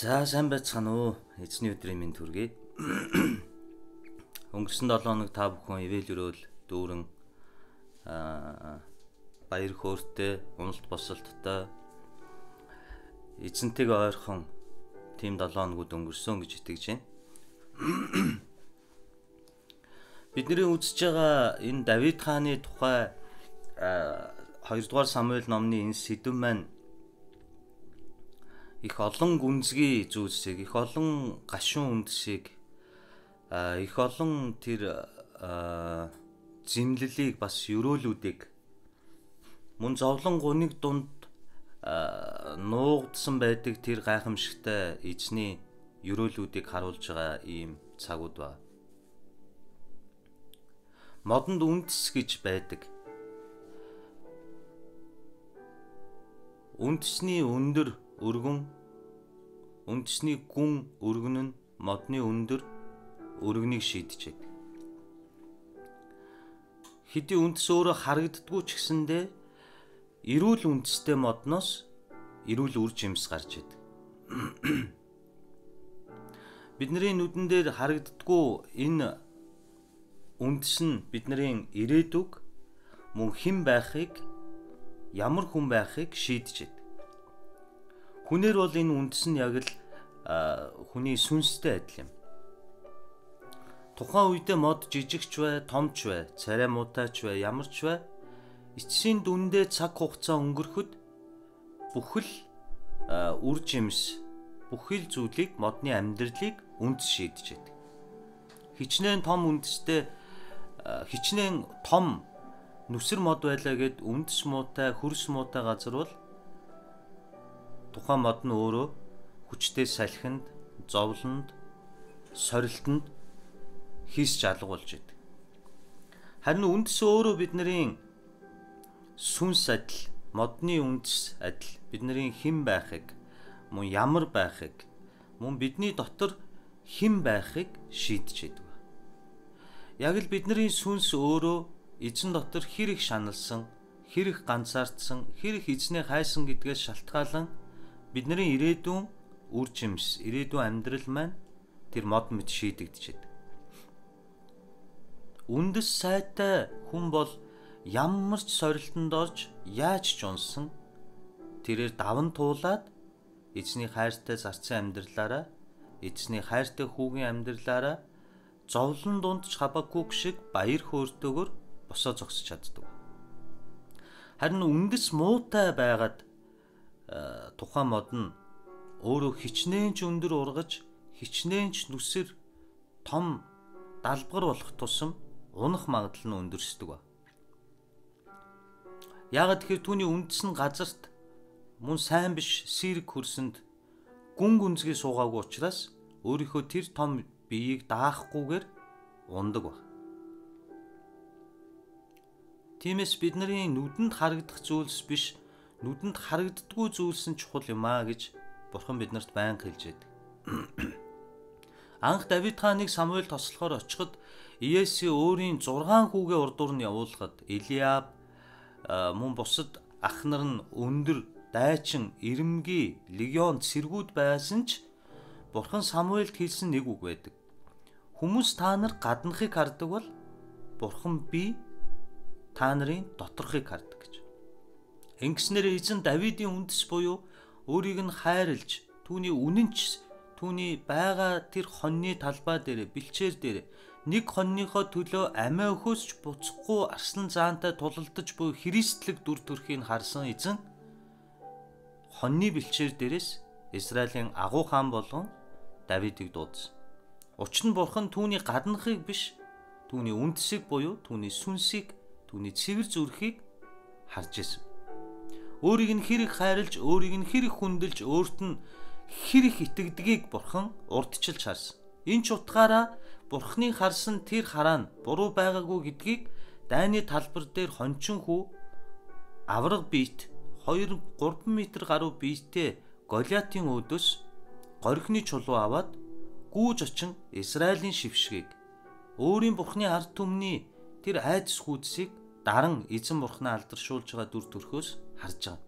За сайн байцгаана уу. Эзний өдрийн минь төргий. Өнгөрсөн 7 хоног та бүхэн ивэл өрөөл дүүрэн аа баяр хөөртэй, уналт босолттой эзэнтэйг ойрхон тийм 7 хоногуд өнгөрсөн гэж итгэж байна. Бидний үзэж байгаа энэ Давид хааны тухай 2 дугаар Самуэль номны энэ сэдв маань их олон гүнзгий зүйлсийг их олон гашуун үндсийг их олон тэр зэмлэлийг бас өрөөлүүдийг мөн зовлон гуниг дунд нуугдсан байдаг тэр гайхамшигтай эзний өрөөлүүдийг харуулж байгаа ийм цагууд ба. Модонд үндэс гэж байдаг. Үндэсний өндөр өргөн үндэсний гүн өргөн нь модны өндөр өргөнийг шийдчихэд. Хэдий үндэс өөрөө харагддгүй ч гэсэндээ эрүүл үндэстэй модноос эрүүл үр жимс гарч идэг. Бидний нүдэн дээр харагддгүй энэ үндэс нь бидний ирээдүг мөн хэн байхыг ямар хүн байхыг шийдэж идэг. Хүнээр бол энэ үндэс нь яг л хүний сүнстэй адил юм. Тухайн үедээ мод жижигч бай, томч бай, царай муутайч бай, ямар ч бай эцсийн дүндээ цаг хугацаа өнгөрөхөд бүхэл үр жимс, бүхэл зүйлийг модны амьдралыг үндэс шийдэж байдаг. Хичнээн том үндэстэй хичнээн том нүсэр мод байлаа гэд үндэс муутай, хөрс муутай газар бол тухайн мод нь өөрөө хүчтэй салхинд, зовлонд, сорилтонд хийсч алга болж идэг. Харин үндэс өөрөө бидний сүнс адил, модны үндэс адил бидний хэн байхыг, мөн ямар байхыг, мөн бидний дотор хэн байхыг шийдэж идэг. Яг л бидний сүнс өөрөө эзэн дотор хэрэг шаналсан, хэрэг ганцаардсан, хэрэг эзнээ хайсан гэдгээс шалтгаалan бидний ирээдүйн үр жимс, ирээдүйн амьдрал маань тэр мод мэд шийдэгдэж байна. Үндэс сайтай хүн бол ямар ч сорилтонд орж яаж ч унсан тэрээр даван туулаад эзний хайртай зарцсан амьдралаараа эзний хайртай хүүгийн амьдралаараа зовлон дунд ч хабакуг шиг баяр хөөртэйгөр босоо зогсож чаддаг. Харин үндэс муутай байгаад тухайн мод нь өөрөө хичнээн ч өндөр ургаж хичнээн ч нүсэр том далбгар болох тусам унах магадлал нь өндөрсдөг ба. Яагаад тэгэхээр түүний үндэс нь газарт мөн сайн биш сэрэг хөрсөнд гүн гүнзгий суугаагүй учраас өөрийнхөө тэр том биеийг даахгүйгээр ундаг ба. Тиймээс бидний нүдэнд харагдах зүйлс биш нүдэнд харагддгүй зүйлс нь чухал юм аа гэж бурхан биднэрт байнга хэлж байдаг. Анх Давид хааныг Самуэль тослохоор очиход Иеси өөрийн 6 хүүгээ урдуур нь явуулахад Илиаб мөн бусад ах нар нь өндөр дайчин ирэмгий легион цэргүүд байсан ч бурхан Самуэльд хэлсэн нэг үг байдаг. Хүмүүс та нар гаднахыг хардаг бол бурхан би та нарын доторхыг хардаг гэж. Ингэснээр эзэн Давидын үндэс буюу өөрийг нь хайрлж түүний үнэнч түүний байгаа тэр хоньны талбай дээр бэлчээр дээр нэг хоньныхоо төлөө амиа өхөөсч буцахгүй арслан заантай тулалдаж буй христлэг дүр төрхийг харсан эзэн хоньны бэлчээр дээрээс Израилийн агуу хаан болгон Давидыг дуудсан. Учир нь бурхан түүний гаднахыг биш түүний үндэсийг буюу түүний сүнсийг түүний цэвэр зүрхийг харж исэн өөрийг нь хэрэг хайрлж, өөрийг нь хэрэг хүндэлж, өөрт нь хэрэг итгэдгийг бурхан урдчилж харсан. Энэ ч утгаараа бурхны харсан тэр хараа нь буруу байгаагүй гэдгийг дайны талбар дээр хончин хүү авраг биет 2 3 м гаруй биетэй Голиатын өөдөөс горхины чулуу аваад гүүж очин Израилийн шившгийг өөрийн бурхны ард түмний тэр айдас хүүдсийг даран эзэн бурхнаа алдаршуулж байгаа дүр төрхөөс харж байгаа.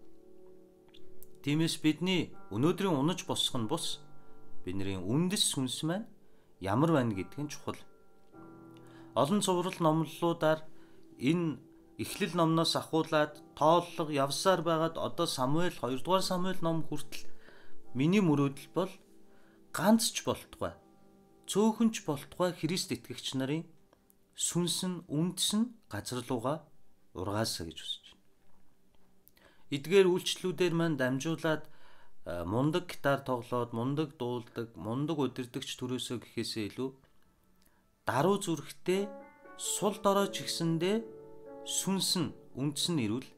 Тиймээс бидний өнөөдрийн унаж босох нь бус бидний үндэс сүнс маань ямар байна гэдг нь чухал. Олон цуврал номлолуудаар энэ эхлэл номноос ахуулаад тооллого явсаар байгаад одоо Самуэль 2 дугаар Самуэль ном хүртэл миний мөрөөдөл бол ганц ч болтугай цөөхөн ч болтугай Христ итгэгч нарын сүнс нь үндэс нь газар руугаа ургаасаа гэж хүсэж байна. Эдгээр үйлчлүүдээр маань дамжуулаад мундаг гитар тоглоод мундаг дуулдаг, мундаг удирдахч төрөөсөө гэхээсээ илүү даруй зүрхтэй сул дорой ч гэсэндээ сүнс нь үндэс нь ирүүл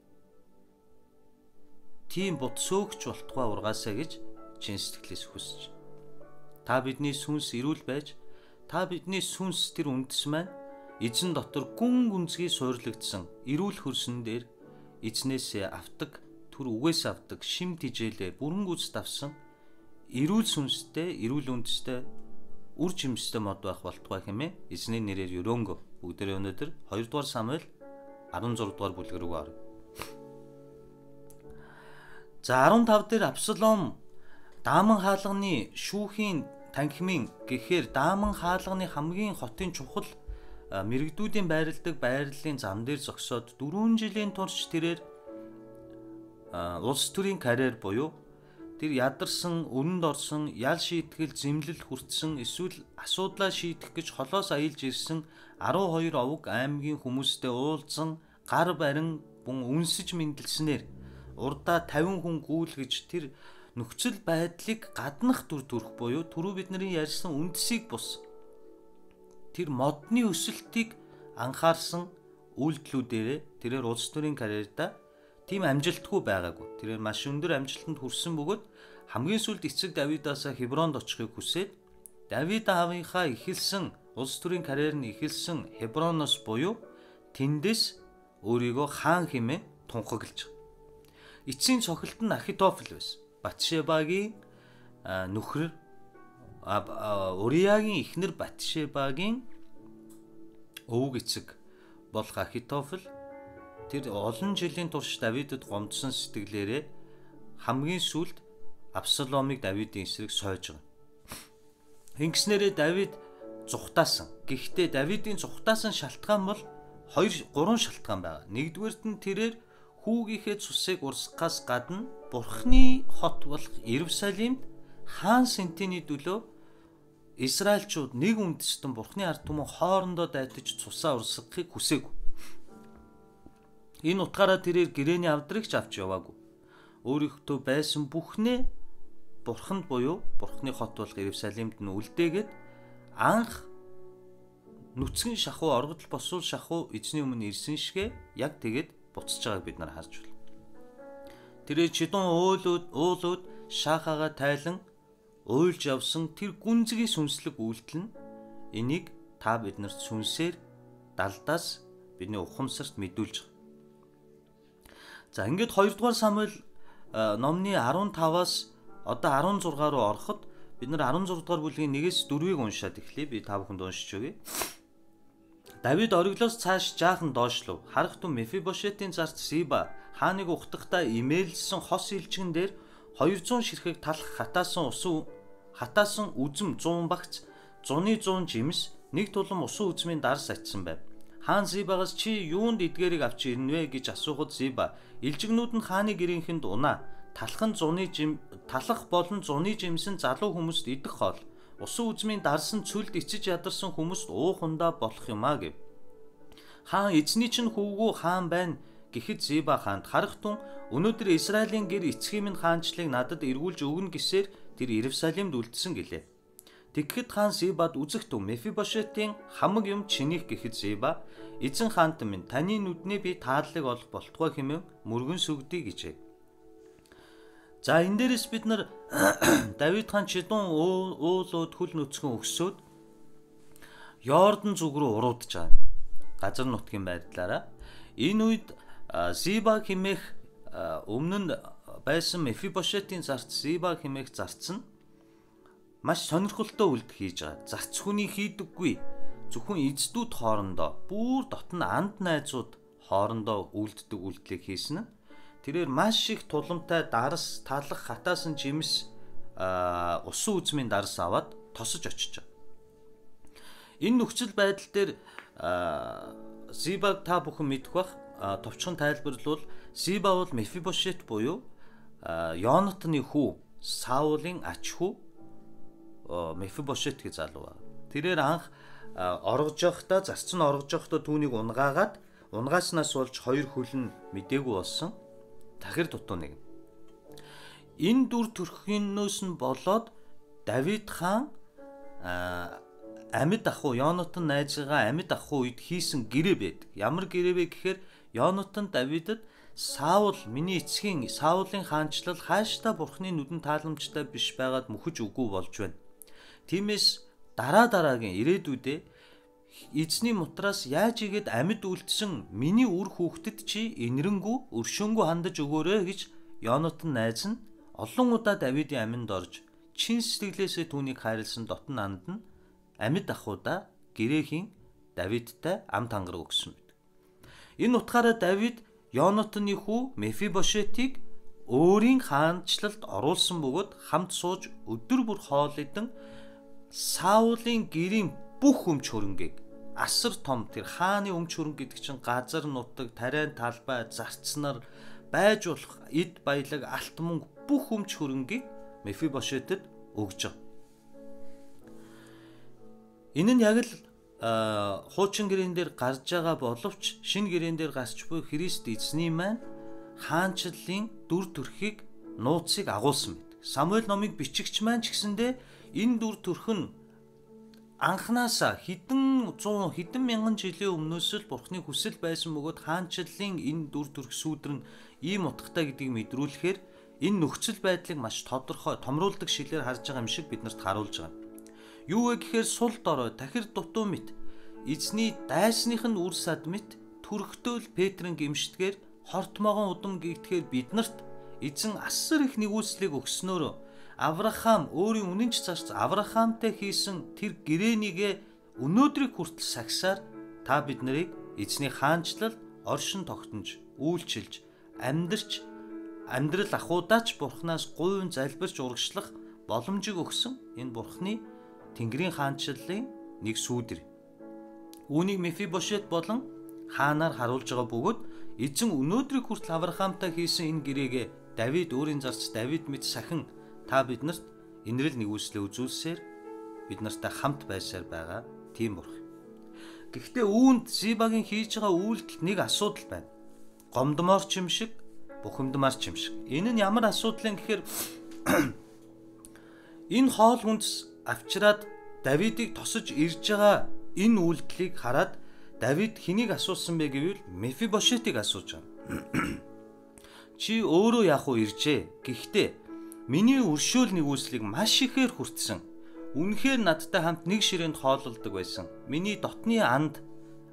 тийм бут сөөгч болтугай ургаасаа гэж чин сэтгэлээс хүсэж. Та бидний сүнс ирүүл байж та бидний сүнс тэр үндэс маань эзэн дотор гүн гүнзгий суурлагдсан эрүүл хөрсөн дээр эзнээсээ авдаг түр үгээс авдаг шим тижээлээ бүрэн гүйцэд авсан эрүүл сүнстэй эрүүл үндэстэй үр жимстэй мод байх болтугай хэмээн эзний нэрээр өрөөнгө бүгдээ өнөөдөр 2 дугаар Самуэль 16 дугаар бүлэг рүү оръё. За 15 дээр Абсалом Дааман хаалганы шүүхийн танхимын гэхээр Дааман хаалганы хамгийн хотын чухал мэрэгдүүдийн байрладаг байрлалын зам дээр зогсоод 4 жилийн турш тэрээр улс төрийн карьер буюу тэр ядарсан, өрөнд орсон, ял шийтгэл, зэмлэл хүртсэн эсвэл асуудлаа шийдэх гэж холоос аялж ирсэн 12 овог аймгийн хүмүүстэй уулзсан гар барин бун үнсэж мэндэлснээр урдаа 50 хүн гүйлгэж тэр нөхцөл байдлыг гаднах дүр төрх буюу түрүү бидний ярьсан үндсийг бус тэр модны өсөлтийг анхаарсан үйлдэлүүдээрээ тэрээр улс төрийн карьерда тийм амжилтгүй байгаагүй. Тэрээр маш өндөр амжилтанд хүрсэн бөгөөд хамгийн сүүлд эцэг Давидаас Хебронд очихыг хүсээд Давид аавынхаа эхэлсэн улс төрийн карьер нь эхэлсэн Хеброноос буюу тэндээс өөрийгөө хаан хэмээн тунхаглаж байгаа. Эцсийн цохилт нь Ахитофел байсан. Батшебагийн нөхөр Уриягийн эхнэр Батшебагийн өвөг эцэг болох Ахитофел тэр олон жилийн турш Давидд гомдсон сэтгэлээрээ хамгийн сүүлд Абсаломыг Давидын эсрэг сойж байгаа. Ингэснээрээ Давид зүхтаасан. Гэхдээ Давидын зүхтаасан шалтгаан бол 2 3 шалтгаан байгаа. Нэгдүгээрт нь тэрээр хүүгийнхээ цусыг урсгахаас гадна Бурхны хот болох Иерусалимд хаан сентиний төлөө Израильчууд нэг үндэстэн Бурхны ард түмэн хоорондоо дайтаж цусаа урсгахыг хүсээгүй. Энэ утгаараа тэрээр гэрээний авдрагч авч яваагүй. Өөрийнхөө байсан бүхнээ Бурханд буюу Бурхны хот болох Иерусалимд нь үлдээгээд анх нүцгэн шахуу оргодол босвол шахуу эзний өмнө ирсэн шигэ яг тэгээд буцаж байгааг бид нар харж байна. Тэрээр чидун уулууд уулууд шахаага тайлан уйлж явсан тэр гүнзгий сүнслэг үйлдэл нь энийг та биднэрт сүнсээр далдаас бидний ухамсарт мэдүүлж байгаа. За ингээд 2 дугаар Самуэль номны 15-аас одоо 16 руу ороход бид нар 16 дугаар бүлгийн 1-ээс 4-ийг уншаад эхлэе. Би та бүхэнд уншиж өгье. Давид ориглоос цааш жаахан доошлов. Харах тун Мефибошетийн зарц Сиба хааныг ухтахдаа имэйлсэн хос илжгэн дээр 200 ширхэг талах хатаасан усан хатаасан үзэм 100 багц, зуны 100 жимс, нэг тулам усан үзмийн дар сатсан байв. Хаан Зибагаас чи юунд эдгээрийг авч ирнэ вэ гэж асуухад Зиба илжигнүүд нь хааны гэрийнхэнд унаа. Талхан зуны жим талах болон зуны жимсэн залуу хүмүүст идэх хоол. Усан үзмийн дарсан цүлд ичиж ядарсан хүмүүст уухандаа болох юм а гэв. Хаан эзний чинь хөвгүү хаан байна гэхэд Зиба хаанд харах тун өнөөдөр Израилийн гэр эцгийн минь хаанчлыг надад эргүүлж өгнө гэсээр тэр Иерусалимд үлдсэн гэлээ. Тэгэхэд хаан Зибад үзэх тун Мефибошетийн хамаг юм чинийх гэхэд Зиба эзэн хаант минь таны нүднээ би тааллыг олох болтугай хэмээн мөргөн сүгдий гэжээ. За энэ дээрээс бид нар Давид хаан чидун уулууд хөл нүцгэн өгсөд Йордан зүг рүү уруудж байгаа. Газар нутгийн байдлаараа энэ үед Зиба хэмээх өмнө нь байсан Мефибошетийн зарц Зиба хэмээх зарц нь маш сонирхолтой үлд хийж байгаа. Зарц хүний хийдэггүй зөвхөн эздүүд хоорондоо бүр дотн анд найзууд хоорондоо үлддэг үйлдэлийг хийсэн нь тэрээр маш их туламтай дарс талах хатаасан жимс усан үзмийн дарс аваад тосож очиж байгаа. Энэ нөхцөл байдал дээр Зибаг та бүхэн мэдэх бах товчхон тайлбарлавал Зиба бол Мефибошет буюу Йонатны хүү Саулын ач хүү Мефибошет гэж залуу ба. Тэрээр анх оргож явахдаа зарцсан оргож явахдаа түүнийг унгаагаад унгааснаас болж хоёр хөлн мдээгүй болсон. Тахир дутуу нэг. Энэ дүр төрхийнөөс нь болоод Давид хаан амьд ах уу Йонатан найзгаа амьд ах уу үед хийсэн гэрээ байдаг. Ямар гэрээ вэ гэхээр Йонатан Давидад Саул миний эцгийн Саулын хаанчлал хааштай бурхны нүдэн тааламжтай биш байгаад мөхөж үгүй болж байна. Тиймээс дараа дараагийн ирээдүйдээ эзний мутраас яаж игээд амьд үлдсэн миний үр хүүхдэд чи инэрэнгүү өршөөнгөө хандаж өгөөрэй гэж Йонатан найз нь олон удаа Давидын аминд орж чин сэтгэлээсээ түүнийг хайрлсан дотн анд нь амьд ахуда гэрээхийн Давидтай ам тангараг өгсөн. Энэ утгаараа Давид Йонатаны хүү Мефибошетийг өөрийн хаанчлалд оруулсан бөгөөд хамт сууж өдөр бүр хоол идэн Саулын гэрийн бүх өмч хөрөнгийг асар том тэр хааны өмч хөрөнгө гэдэг чинь газар нутаг, тариан талбай, зарцнаар байж болох эд баялаг, алт мөнгө бүх өмч хөрөнгийг Мефибошетэд өгж байгаа. Энэ нь яг л хуучин гэрэн дээр гарч байгаа боловч шинэ гэрэн дээр гарч буй Христ эзний маань хаанчлалын дүр төрхийг нууцыг агуулсан мэт. Самуэль номыг бичигч маань ч гэсэндээ энэ дүр төрх нь анханасаа хэдэн 100 хэдэн мянган жилийн өмнөөс л бурхны хүсэл байсан бөгөөд хаанчлалын энэ дүр төрх сүудэр нь ийм утгатай гэдгийг мэдрүүлэхээр энэ нөхцөл байдлыг маш тодорхой томруулдаг шилээр харж байгаа юм шиг биднэрт харуулж байгаа. Юу вэ гэхээр сул дорой тахир дутуу мэт. Эзний дайсных нь үр сад мэт. Төрхтөөл Петрийн гимшдгээр хортмогон удам гэгдэхээр биднэрт эзэн асар их нэгүслийг өгснөөрөө Авраам өөрийн үнэнч цаас Авраамтай хийсэн тэр гэрээнийг өнөөдрийг хүртэл сагсаар та бид нарыг эзний хаанчлал оршин тогтнож үйлчилж амьдрч амьдрал ахуудаач бурхнаас гуйн залбирч урагшлах боломжийг өгсөн энэ бурхны Тэнгэрийн хаанчлалын нэг сүүдэр. Үүнийг Мефибошет болон хаанаар харуулж байгаа бөгөөд эзэн өнөөдрийг хүртэл Авраамтай хийсэн энэ гэрээгээ Давид өөрийн зарц Давид мэд сахин та биднэрт инрэл нэгүслээ үзүүлсээр бид нартай хамт байсаар байгаа тийм бурх. Гэхдээ үүнд Зибагийн хийж байгаа үйлдэл нэг асуудал байна. Гомдмоор ч юм шиг, бухимдмаар ч юм шиг. Энэ нь ямар асуудал юм гэхээр энэ хоол хүнс авчираад Давидыг тосож ирж байгаа энэ үйлдэлийг хараад Давид хэнийг асуусан бэ гэвэл Мефибошетыг асууж байгаа. Чи өөрөө яах вэ иржээ? Гэхдээ миний өршөөл нэгүслийг маш ихээр хүртсэн. Үнэхээр надтай хамт нэг ширээнд хоололдог байсан. Миний дотны анд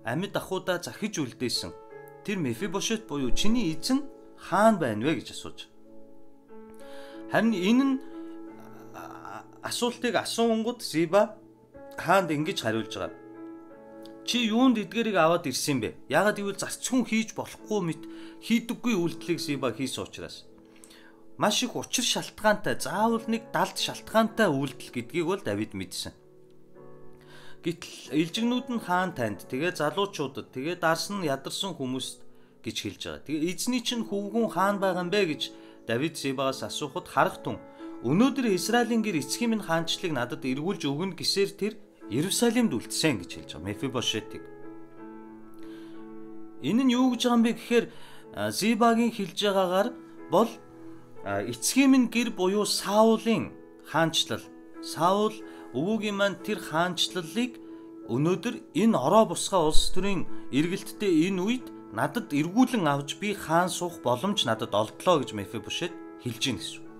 амьд ахуудаа захиж үлдээсэн. Тэр Мефибошет буюу чиний эзэн хаан байна вэ гэж асууж. Харин энэ нь асуултыг асуунгууд Зиба хаанд ингэж хариулж байгаа. Чи юунд эдгэрийг аваад ирсэн бэ? Яагаад гэвэл зарц хүн хийж болохгүй мэт хийдэггүй үйлдэлийг Зиба хийсэн учраас. Маш их учир шалтгаантай, заавал нэг далд шалтгаантай үйлдэл гэдгийг бол Давид мэдсэн. Гэтэл элжигнүүд нь хаан танд, тэгээ залуучуудад, тэгээ дарсан ядарсан хүмүүст гэж хэлж байгаа. Тэгээ эзний чинь хөвгүн хаан байгаа юм бэ гэж Давид Зибагаас асуухад харах тун Өнөөдөр Израилийн гэр эцгийн минь хаанчлыг надад эргүүлж өгнө гэсээр тэр Иерусалимд үлдсэн гэж хэлж байгаа Мефибошетиг. Энэ нь юу гэж байгаа юм бэ гэхээр Зибагийн хэлж байгаагаар бол эцгийн минь гэр буюу Саулын хаанчлал. Саул өвөгийн маань тэр хаанчлалыг өнөөдөр энэ ороо бусгай улс төрийн эргэлттэй энэ үед надад эргүүлэн авч би хаан суух боломж надад олдлоо гэж Мефибошет хэлж ийн гэсэн.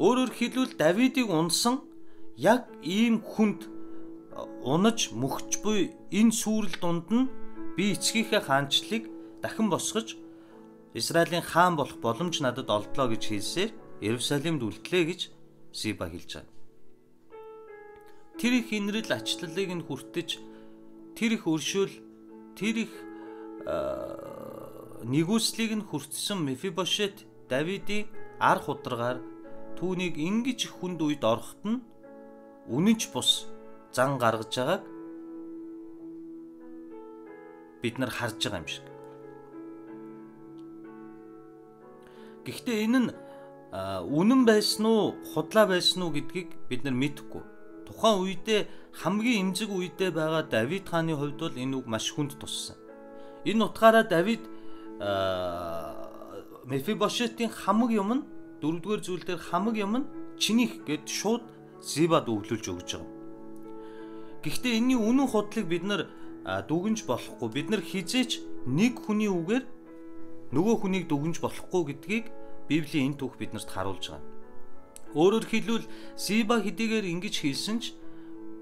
Өөрөөр хэлбэл Давидыг унсан яг ийм хүнд унаж мөхч буй энэ сүрэл дунд нь би эцгийнхээ хаанчлыг дахин босгож Израилийн хаан болох боломж надад олдлоо гэж хэлсээр Иерусалимд үлдлээ гэж Сиба хэлж байгаа. Тэр их инрэл ачлалыг нь хүртэж тэр их өршөөл тэр их нэгүслийг нь хүртсэн Мефибошет Давидыг ар хударгаар түүнийг ингэж их хүнд үед орохт нь үнэнч бус зан гаргаж байгааг бид нар харж байгаа юм шиг. Гэхдээ энэ нь үнэн байсан уу, худлаа байсан уу гэдгийг бид нар мэдэхгүй. Тухайн үедээ хамгийн эмзэг үедээ байгаа Давид хааны хувьд бол энэ үг маш хүнд туссан. Энэ утгаараа Давид Мефибошетийн хамаг юм нь дөрөвдүгээр зүйл дээр хамаг юм нь чинийх гэд шууд Зибад өглүүлж өгч байгаа. Гэхдээ энэний үнэн худлыг бид нар дүгнж болохгүй. Бид нар хизээч нэг хүний үгээр нөгөө хүнийг дүгнж болохгүй гэдгийг Библийн энэ түүх биднэрт харуулж байгаа. Өөрөөр хэлбэл Сиба хэдийгээр ингэж хэлсэн ч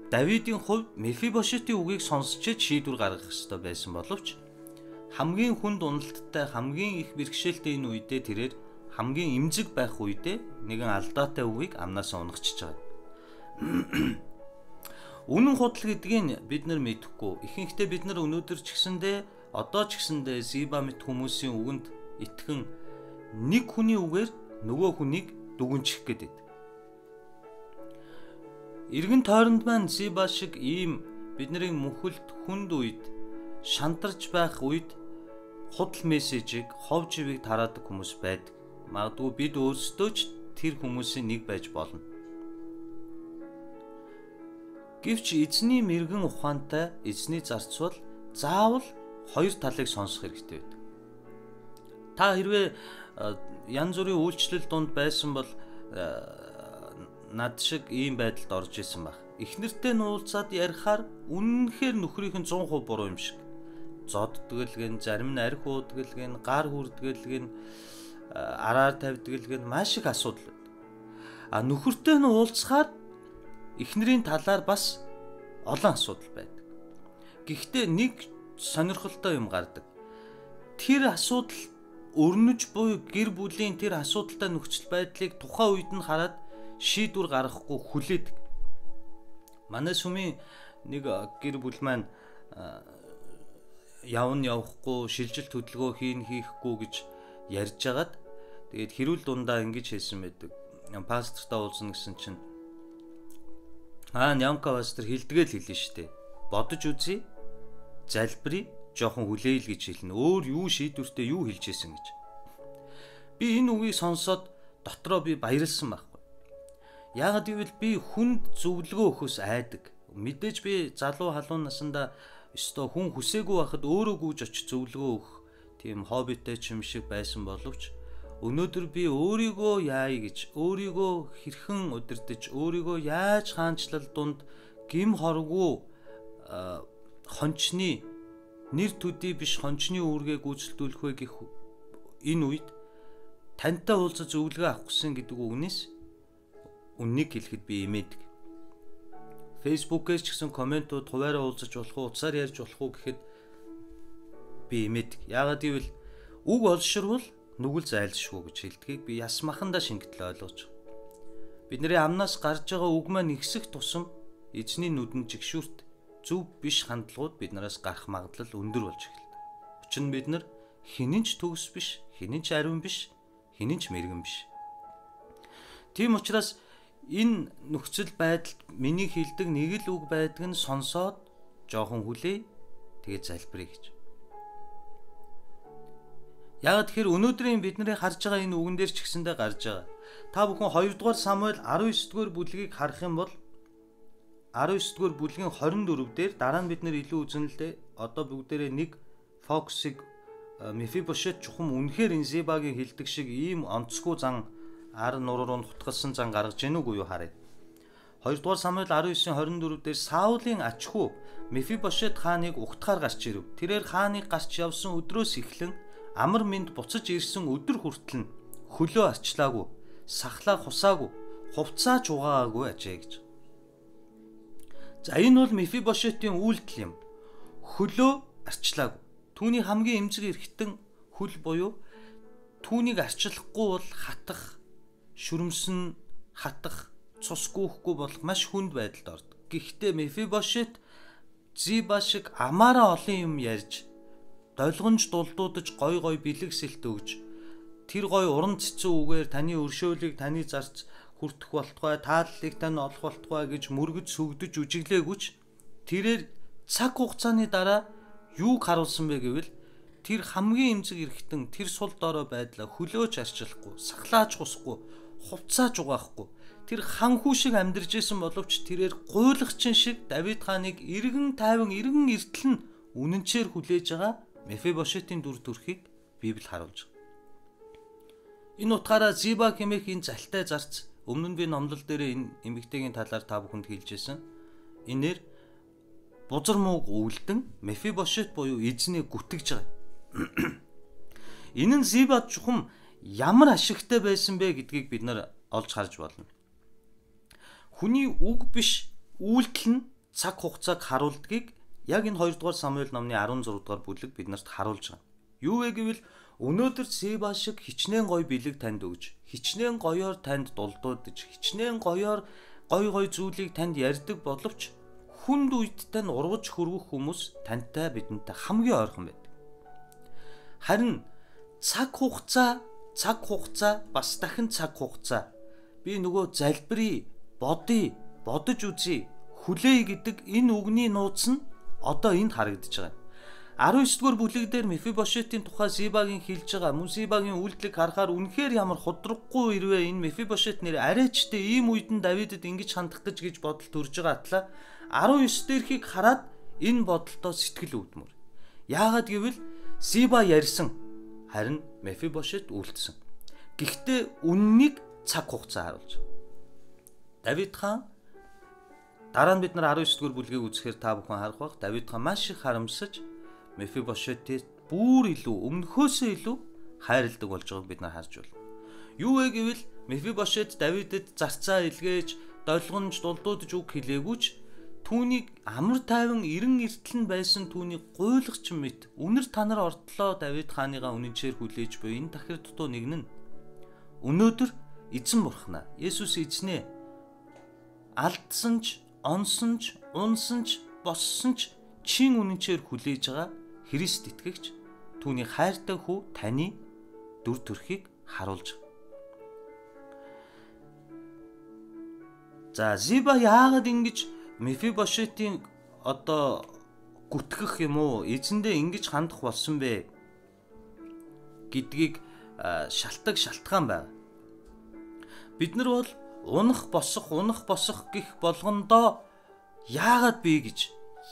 Давидын хувьд Мефибошетийн үгийг сонсчод шийдвэр гаргах ёстой байсан боловч хамгийн хүнд уналттай хамгийн их бэрхшээлтэй энэ үедээ тэрээр хамгийн эмзэг байх үедээ нэгэн алдаатай үгийг амнаасаа унгачиж байгаа. Үнэн худал гэдгийг бид нар мэдэхгүй. Ихэнхдээ бид нар өнөөдөр ч гэсэндээ одоо ч гэсэндээ Сиба мэт хүмүүсийн үгэнд итгэн нэг хүний үгээр нөгөө хүнийг дүгнчих гээд. Иргэн тойронд маань Сиба шиг ийм бидний мөхөлд хүнд үед шантарч байх үед худал мессежийг хов живийг тараадаг хүмүүс байдаг. Магадгүй бид өөрсдөө ч тэр хүмүүсийн нэг байж болно. Гэвч эзний мэрэгэн ухаантай эзний зарцвал заавал хоёр талыг сонсох хэрэгтэй байдаг. Та хэрвээ янз бүрийн үйлчлэл донд байсан бол над шиг ийм байдалд орж исэн баг. Эхнэртэй нуулзаад ярихаар үнэнхээр нөхрийнх нь 100% буруу юм шиг. Зоддгөлгэн, зарим нь арх уудгөлгэн, гар хүрдгэлгэн, араар тавьдгэлгэн маш их асуудал байна. А нөхөртэй нь уулзахаар эхнэрийн талаар бас олон асуудал байдаг. Гэхдээ нэг сонирхолтой юм гардаг. Тэр асуудал өрнөж буй гэр бүлийн тэр асуудалтай нөхцөл байдлыг тухайн үед нь хараад шийдвэр гаргахгүй хүлээдэг. Манай сүмийн нэг гэр бүл маань явн явахгүй шилжилт хөдөлгөөн хийн хийхгүй гэж ярьж агаад тэгээд хэрүүл дундаа ингэж хэлсэн байдаг. Пастортай уулзна гэсэн чинь Аа Нямка пастор хилдгээл хэлнэ штэ. Бодож үзье. Залбирая, жоохон хүлээл гэж хэлнэ. Өөр юу шийдвэртэй юу хэлж ийсэн гэж. Би энэ үгийг сонсоод дотроо би баярлсан байхгүй. Яагаад гэвэл би хүнд зөвлөгөө өгөхөөс айдаг. Мэдээж би залуу халуун насандаа өстой хүн хүсээгүй байхад өөрөө гүйж очиж зөвлөгөө өгөх тийм хоббитэй ч юм шиг байсан боловч Өнөөдөр би өөрийгөө яая гэж өөрийгөө хэрхэн удирдах, өөрийгөө яаж хаанчлал дунд гим хоргүй хончны нэр төдий биш хончны үүргээ гүйцэлдүүлэх вэ гэх энэ үед тантай уулзаж өвлгөө авах гэсэн гэдэг үгнээс үннийг хэлэхэд би имээдэг. Фэйсбүүкээс ч гэсэн комментууд хуваараа уулзаж болох уу, утсаар ярьж болох уу гэхэд би имээдэг. Яагаад гэвэл үг олширвал нүгэл зайлшгүй гэж хэлдгийг би яс маханда шингэтэл ойлгож. Бидний амнаас гарч байгаа үг маань ихсэх тусам эзний нүдэн жигшүүрт зөв биш хандлагууд биднээс гарах магадлал өндөр болж эхэлнэ. Учир нь бид нар хинэнч төгс биш, хинэнч ариун биш, хинэнч мэрэгэн биш. Тийм учраас энэ нөхцөл байдалд миний хэлдэг нэг л үг байдаг нь сонсоод жоохон хүлээ тэгээ залбирая гэж. Яг тэгэхээр өнөөдрийн бидний харж байгаа энэ үгэн дээр ч гэсэндээ гарч байгаа. Та бүхэн 2 дугаар Самуэль 19 дугаар бүлгийг харах юм бол 19 дугаар бүлгийн 24 дээр дараа нь бид нэр илүү үзэнэлтэй одоо бүгдээрээ нэг фокусыг Мефибошет чухам үнэхээр Инзибагийн хилдэг шиг ийм онцгүй зан ар нуруунд хутгалсан зан гаргаж гэнэ үгүй юу харъя. 2 дугаар Самуэль 19:24 дээр Саулийн ачхүү Мефибошет хааныг угтахаар гарч ирэв. Тэрээр хааныг гарч явсан өдрөөс эхлэн амар минд буцаж ирсэн өдөр хүртэл нь хөлөө арчлаагүй, сахлаа хусаагүй, хувцаач угаагүй ажээ гэж. За энэ бол Мефибошетийн үйлдэл юм. Хөлөө арчлаагүй. Түүний хамгийн эмзэг эрхтэн хөл буюу түүнийг арчлахгүй бол хатах, шүрмсэн хатах, цус гүйхгүй болох маш хүнд байдалд ордог. Гэхдээ Мефибошет Зиба шиг амаараа олон юм ярьж долгонж дулдуудаж гой гой бэлэгсэлт өгж тэр гой уран цэцэн үгээр таны өршөөлийг таны зарц хүртэх болтугай, тааллыг тань олох болтугай гэж мөргөж сүгдэж үжиглээгүйч тэрээр цаг хугацааны дараа юуг харуулсан бэ гэвэл тэр хамгийн эмзэг эргэтэн тэр сул дорой байдлаа хөлөөж арчлахгүй, сахлааж хусахгүй, хувцааж угаахгүй тэр ханхүү шиг амьдарч исэн боловч тэрээр гуйлагчин шиг Давид хааныг эргэн тайван эргэн эртэл нь үнэнчээр хүлээж байгаа Мефибошетийн дүр төрхийг Библи харуулж байгаа. Энэ утгаараа Зиба хэмээх энэ залтай зарц өмнө нь би номлол дээр энэ эмэгтэйгийн талаар та бүхэнд хэлжсэн. Энээр бузар мууг өвлдөн Мефибошет буюу эзнийг гүтгэж байгаа. Энэ нь Зибад чухам ямар ашигтай байсан бэ гэдгийг бид нар олж харж болно. Хүний үг биш үйлдэл нь цаг хугацааг харуулдгийг яг энэ 2 дугаар Самуэль номны 16 дугаар бүлэг биднэрт харуулж байгаа. Юу вэ гэвэл өнөөдөр Зиба шиг хичнээн гой бэлэг танд өгж, хичнээн гоёор танд дулдуудж, хичнээн гоёор гой гой зүйлийг танд ярьдаг боловч хүнд үедтэй нь урвж хөрвөх хүмүүс тантай бидэнтэй хамгийн ойрхон байдаг. Харин цаг хугацаа, цаг хугацаа бас дахин цаг хугацаа. Би нөгөө залбирая, бодъё, бодож үзье, хүлээе гэдэг энэ үгний нууц нь одоо энд харагдаж байгаа. 19 дугаар бүлэг дээр Мефибошетийн тухай Зибагийн хэлж байгаа мөн Зибагийн үйлдэлийг харахаар үнэхээр ямар худраггүй ирвэ энэ Мефибошет нэр арайчтай ийм үед нь Давидэд ингэж хандах гэж бодол төрж байгаа атлаа 19 дээрхийг хараад энэ бодолтоо сэтгэл өвдмөр. Яагаад гэвэл Зиба ярьсан харин Мефибошет үлдсэн. Гэхдээ үннийг цаг хугацаа харуулж. Давид хаан дараа нь бид нар 19 дугаар бүлгийг үзэхээр та бүхэн харах бах. Давид хаан маш их харамсаж Мефибошетээс бүр илүү өмнөхөөсөө илүү хайрладаг болж байгааг бид нар харж байна. Юу вэ гэвэл Мефибошет Давидэд зарцаа илгээж, долгонж, дулдуудж үг хэлээгүүч түүнийг амар тайван 90 эртэл нь байсан түүнийг гуйлагч мэт үнэр танаар ортлоо Давид хааныгаа үнэнчээр хүлээж буй энэ тахир дутуу нэгэн нь өнөөдөр эзэн бурхнаа Есүс эзнээ алдсан ч онсон ч унсан ч боссон ч чин үнэнчээр хүлээж байгаа Христ итгэгч түүний хайртай хүү таны дүр төрхийг харуулж байгаа. За Зиба яагаад ингэж Мефибошетийн одоо гүтгэх юм уу эзэндээ ингэж хандах болсон бэ гэдгийг шалтгаан шалтгаан байна. Бид нар бол унах босох унах босох гих болгондоо яагаад би гэж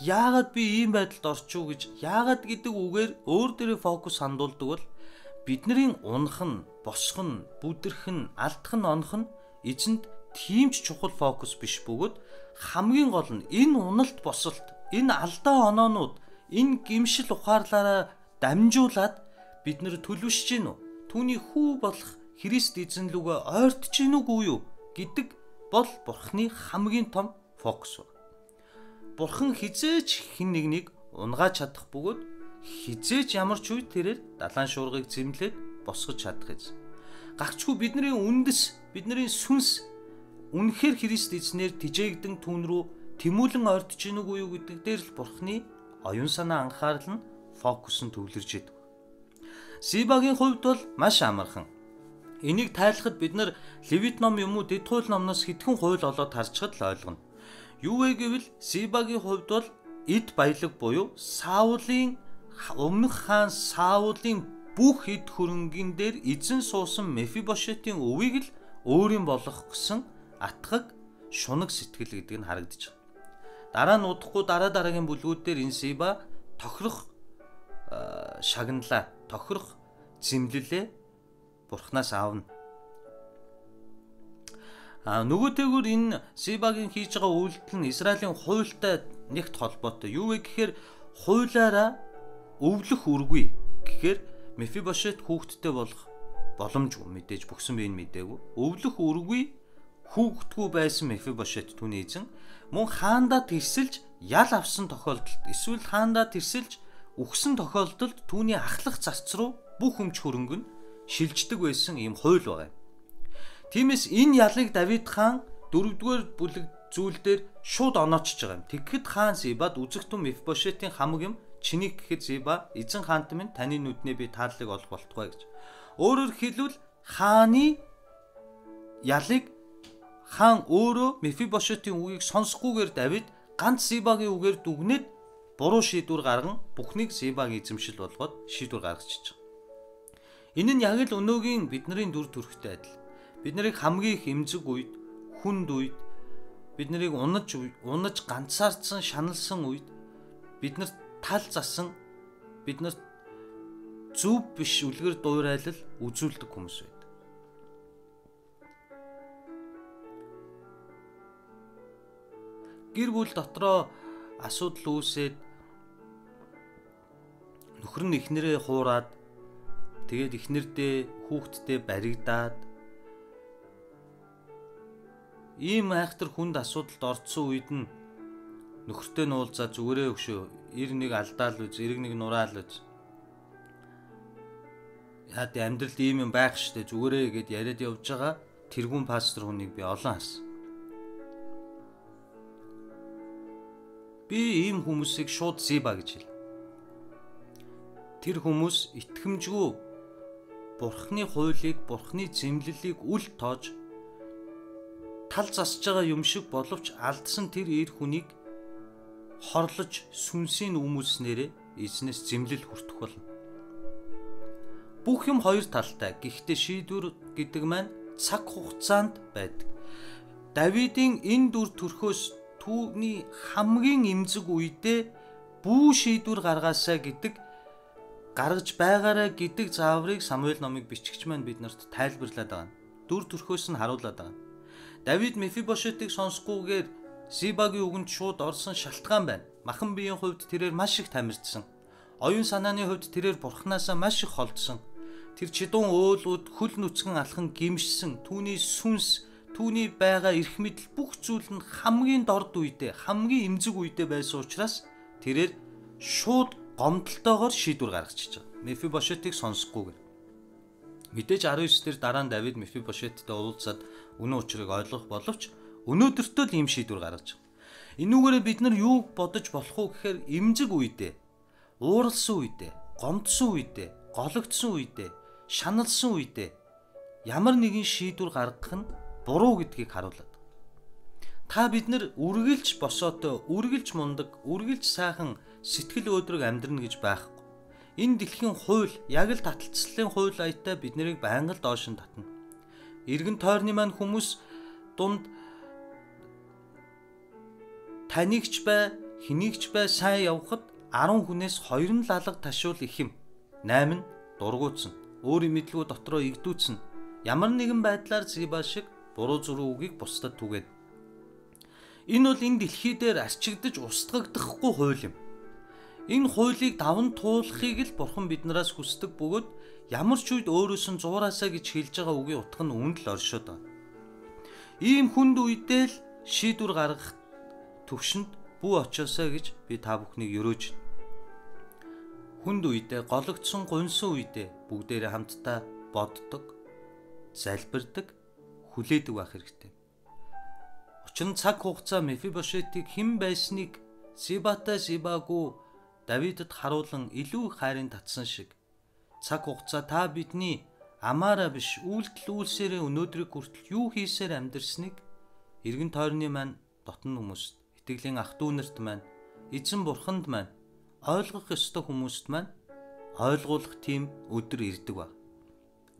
яагаад би ийм байдалд орчуу гэж яагаад гэдэг үгээр өөр дээрээ фокус хандуулдаг бол бидний унах нь босох нь бүдэрх нь алдах нь онох нь эзэнд тийм ч чухал фокус биш бөгөөд хамгийн гол нь энэ уналт босолт, энэ алдаа оноонууд, энэ гимшил ухаарлаараа дамжуулаад бид нэр төлөвшөж гин үү? Түүний хүү болох Христ эзэн лүгөө ойртож гин үгүй юу гэдэг бол Бурхны хамгийн том фокус ба. Бурхан хизээч хин нэгнийг унгааж чадах бөгөөд хизээч ямар ч үе тэрээр далайн шуургыг зэмлээд босгож чадах эз. Гагчгүй бидний үндэс, бидний сүнс үнэхээр Христ эзнэр тижээгдэн түүн рүү тэмүүлэн ойртож гин үгүй юу гэдэг дээр л Бурхны оюун санаа анхаарал нь фокус нь төвлөрж идэв. Сибагийн хувьд бол маш амархан. Энийг тайлахад бид нар Левит ном юм уу Дэд хууль номноос хэдхэн хууль олоод харчхад л ойлгоно. Юу вэ гэвэл Сибагийн хувьд бол эд баялаг буюу Саулын өмнөх хаан Саулын бүх эд хөрөнгөн дээр эзэн суусан Мефибошетийн өвийг л өөрийн болгох гэсэн атгаг шунаг сэтгэл гэдэг нь харагдаж байна. Дараа нь удахгүй дараа дараагийн бүлгүүд дээр энэ Сиба тохирох шагналаа, тохирох зэмлэлээ бурхнаас аавна. А нөгөөтэйгүр энэ Сибагийн хийж байгаа үйлдэл нь Израилийн хуультай нэгт холбоотой. Юу вэ гэхээр хуулаараа өвлөх үргүй. Гэхдээ Мефибошет хүүхдтэй болох боломжгүй мэдээж бүхсэн бие нь мэдээгүй. Өвлөх үргүй хүүхдгүү байсан Мефибошет түүний эзэн мөн хаандаа тэрсэлж ял авсан тохиолдолд эсвэл хаандаа тэрсэлж үхсэн тохиолдолд түүний ахлах зарц руу бүх өмч хөрөнгө нь шилждэг байсан ийм хууль байгаа. Тиймээс энэ ялыг Давид хаан 4-р бүлэг зүйл дээр шууд оноочж байгаа юм. Тэгэхэд хаан Зибад үзэгтэн Мефбошетийн хамаг юм чиний гэхэд Зиба эзэн хаант минь таны нүднээ би тааллыг олох болтугай гэж. Өөрөөр хэлбэл хааны ялыг хаан өөрөө Мефибошетийн үгийг сонсохгүйгээр Давид ганц Зибагийн үгээр дүгнээд буруу шийдвэр гарган бүхнийг Зибагийн эзэмшил болгоод шийдвэр гаргачихж байгаа. Энэ нь яг л өнөөгийн бидний дүр төрхтэй адил. Бид нарыг хамгийн их эмзэг үед, хүнд үед, бид нарыг унаж унаж ганцаардсан, шаналсан үед бид нарт тал засан бид нарт зөв биш үлгэр дуурайлал үзүүлдэг хүмүүс байд. Гэр бүл дотроо асуудал үүсээд нөхөр нь ихнэрээ хуураад тэгээд ихнэрдээ хүүхдтэй баригдаад ийм айхтар хүнд асуудалд орцсон үед нь нөхөртэй нуулзаа зүгээрээ өгшөө ир нэг алдаал үз эрэг нэг нураал үз яад амьдралд ийм юм байх штэ зүгээрээ гэд яриад явж байгаа тэргүүн пастор хүнийг би олон хас. Би ийм хүмүүсийг шууд зиба гэж хэл. Тэр хүмүүс итгэмжгүй Бурхны хуулийг, Бурхны зэмлэлийг үл тоож тал засж байгаа юм шиг боловч алдсан тэр ир хүнийг хорлож сүнсийн хүмүүснээрээ эзнээс зэмлэл хүртэх болно. Бүх юм хоёр талтай. Гэхдээ шийдвэр гэдэг маань цаг хугацаанд байдаг. Давидын энэ дүр төрхөөс түүний хамгийн эмзэг үедээ бүү шийдвэр гаргаасаа гэдэг гаргаж байгаараа гэдэг зааврыг Самуэль номыг бичгч маань биднэрт тайлбарлаад байгаа. Дүр төрхөөс нь харуулад байгаа. Давид Мефибошетыг сонсохгүйгээр Сибагийн үгэнд шууд орсон шалтгаан байна. Махан биеийн хувьд тэрээр маш их тамирчсан. Оюун санааны хувьд тэрээр бурхнаасаа маш их холдсон тэр чидүүн өөлүүд хөл нүцгэн алхан гимшсэн түүний сүнс түүний байгаа эрх мэдэл бүх зүйл нь хамгийн дорд үедээ хамгийн эмзэг үедээ байсан учраас тэрээр шууд гомдолтойгоор шийдвэр гаргачихж байгаа. Мефибошетыг сонсохгүйгээр. Мэдээж 19 дээр дараа нь Давид Мефибошеттэй уулзаад үнэн учрыг ойлгох боловч өнөөдөртөө л ийм шийдвэр гаргаж байгаа. Энүүгээрээ бид нар юу бодож болох уу гэхээр эмзэг үедээ, ууралсан үедээ, гомдсон үедээ, гологдсон үедээ шаналсан үедээ ямар нэгэн шийдвэр гаргах нь буруу гэдгийг харуулдаг. Та бид нар үргэлж босоотой, үргэлж мундаг, үргэлж сайхан сэтгэл өөдрөг амьдрна гэж байхгүй. Энэ дэлхийн хууль, яг л таталцлын хууль аятай бид нарыг байнга л доош нь татна. Иргэн тойрны маань хүмүүс дунд танигч бай, хэнийгч бай сайн явхад 10 хүнээс 2 нь лалга ташуул их юм. 8 нь дургуутсан өөрийн мэдлгүй дотроо игдүүцэн ямар нэгэн байдлаар Зиба шиг буруу зуруу үгийг бусдад түгээд. Энэ бол энэ дэлхий дээр арчигдж устгагдахгүй хууль юм. Энэ хуулийг даван туулахыг л бурхан биднээс хүсдэг бөгөөд ямар ч үед өөрөөс нь зуураасаа гэж хэлж байгаа үгийн утга нь үүнд л оршоод байна. Ийм хүнд үедээ л шийдвэр гаргах төвшөнд бүү очоосаа гэж би та бүхнийг өрөөж хүнд үедээ гологдсон гунсан үедээ бүгдээрээ хамтдаа боддог, залбирдаг, хүлээдэг байх хэрэгтэй. Учир нь цаг хугацаа Мефибошетийг хэн байсныг Сибата Сибагу Давидд харуулan илүү хайрын татсан шиг цаг хугацаа та бидний амаараа биш үйлдэл үйлсээрээ өнөөдрийг хүртэл юу хийсээр амьдрсныг эргэн тойрны маань дотн хүмүүст итгэлийн ах дүүнерт маань эзэн бурханд маань ойлгох ёстой хүмүүст маань ойлгуулах тийм өдөр ирдэг ба.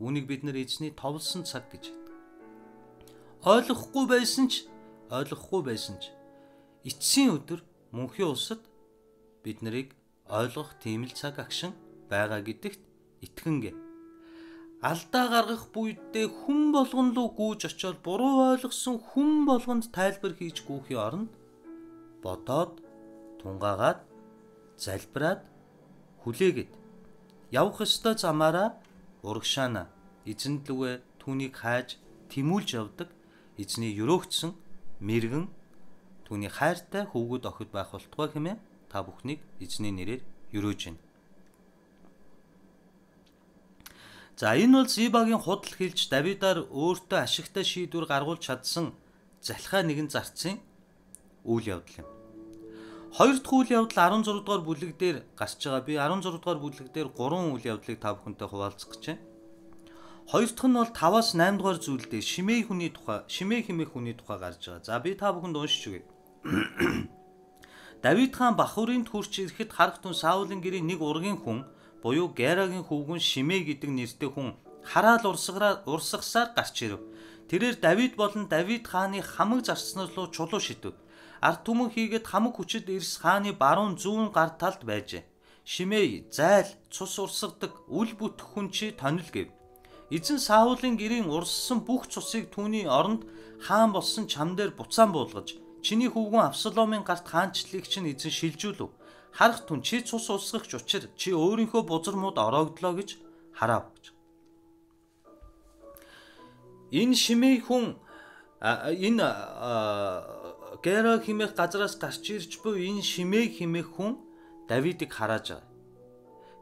Үүнийг бид нэр эзний товлсон цаг гэж хэлдэг. Ойлгохгүй байсан ч ойлгохгүй байсан ч эцсийн өдөр мөнхийн улсад бид нарыг ойлгох тийм л цаг агшин байгаа гэдэгт итгэнгээ. Алдаа гаргах буйдээ хүн болгон руу гүйж очиод буруу ойлгосон хүн болгонд тайлбар хийж гүйхийн оронд бодоод тунгаагаад залбираад хүлээгээд явах ёстой замаараа урагшаана эзэнд лүгэ түүнийг хайж тэмүүлж явдаг эзний өрөөгдсөн мэрэгэн түүний хайртай хөвгөд охид байх болтугай хэмээн та бүхнийг эзний нэрээр өрөөж байна. За энэ бол Зибагийн худал хэлж Давидаар өөртөө ашигтай шийдвэр гаргуулж чадсан залхаа нэгэн зарцын үйл явдал юм. Хоёр дахь үйл явдал 16 дугаар бүлэг дээр гарч байгаа. Би 16 дугаар бүлэг дээр 3 үйл явдлыг та бүхэнтэй хуваалцах гэж байна. Хоёр дахь нь бол 5-аас 8 дугаар зүйлдээ Шимей хүний тухай, Шимей хэмээх хүний тухай гарч байгаа. За би та бүхэнд уншиж өгье. Давид хаан Бахурын төрч ирэхэд харах тун Саулын гэрийн нэг ургийн хүн буюу Герагийн хөвгүн Шимей гэдэг нэртэй хүн хараал урсгараа урсгасаар гарч ирэв. Тэрээр Давид болон Давид хааны хамаг зарцнаар руу чулуу шидэв. Ард түмэн хийгээд хамаг хүчит эрс хааны баруун зүүн гар талд байжээ. Шимей зайл цус урсгадаг үл бүтэх хүн чи тонил гэв. Эзэн Саулын гэрийн урссан бүх цусыг түүний оронд хаан болсон чам дээр буцаан буулгаж чиний хөвгүн Авсаломын гарт хаанчлалыг чинь эзэн шилжүүлв. Харах түн чи цус усгахч учир чи өөрийнхөө бузармууд ороогдлоо гэж харав гэж. Энэ шимэй хүн энэ Гера химэх газраас гарч ирж буй энэ шимэй химэх хүн Давидыг харааж байгаа.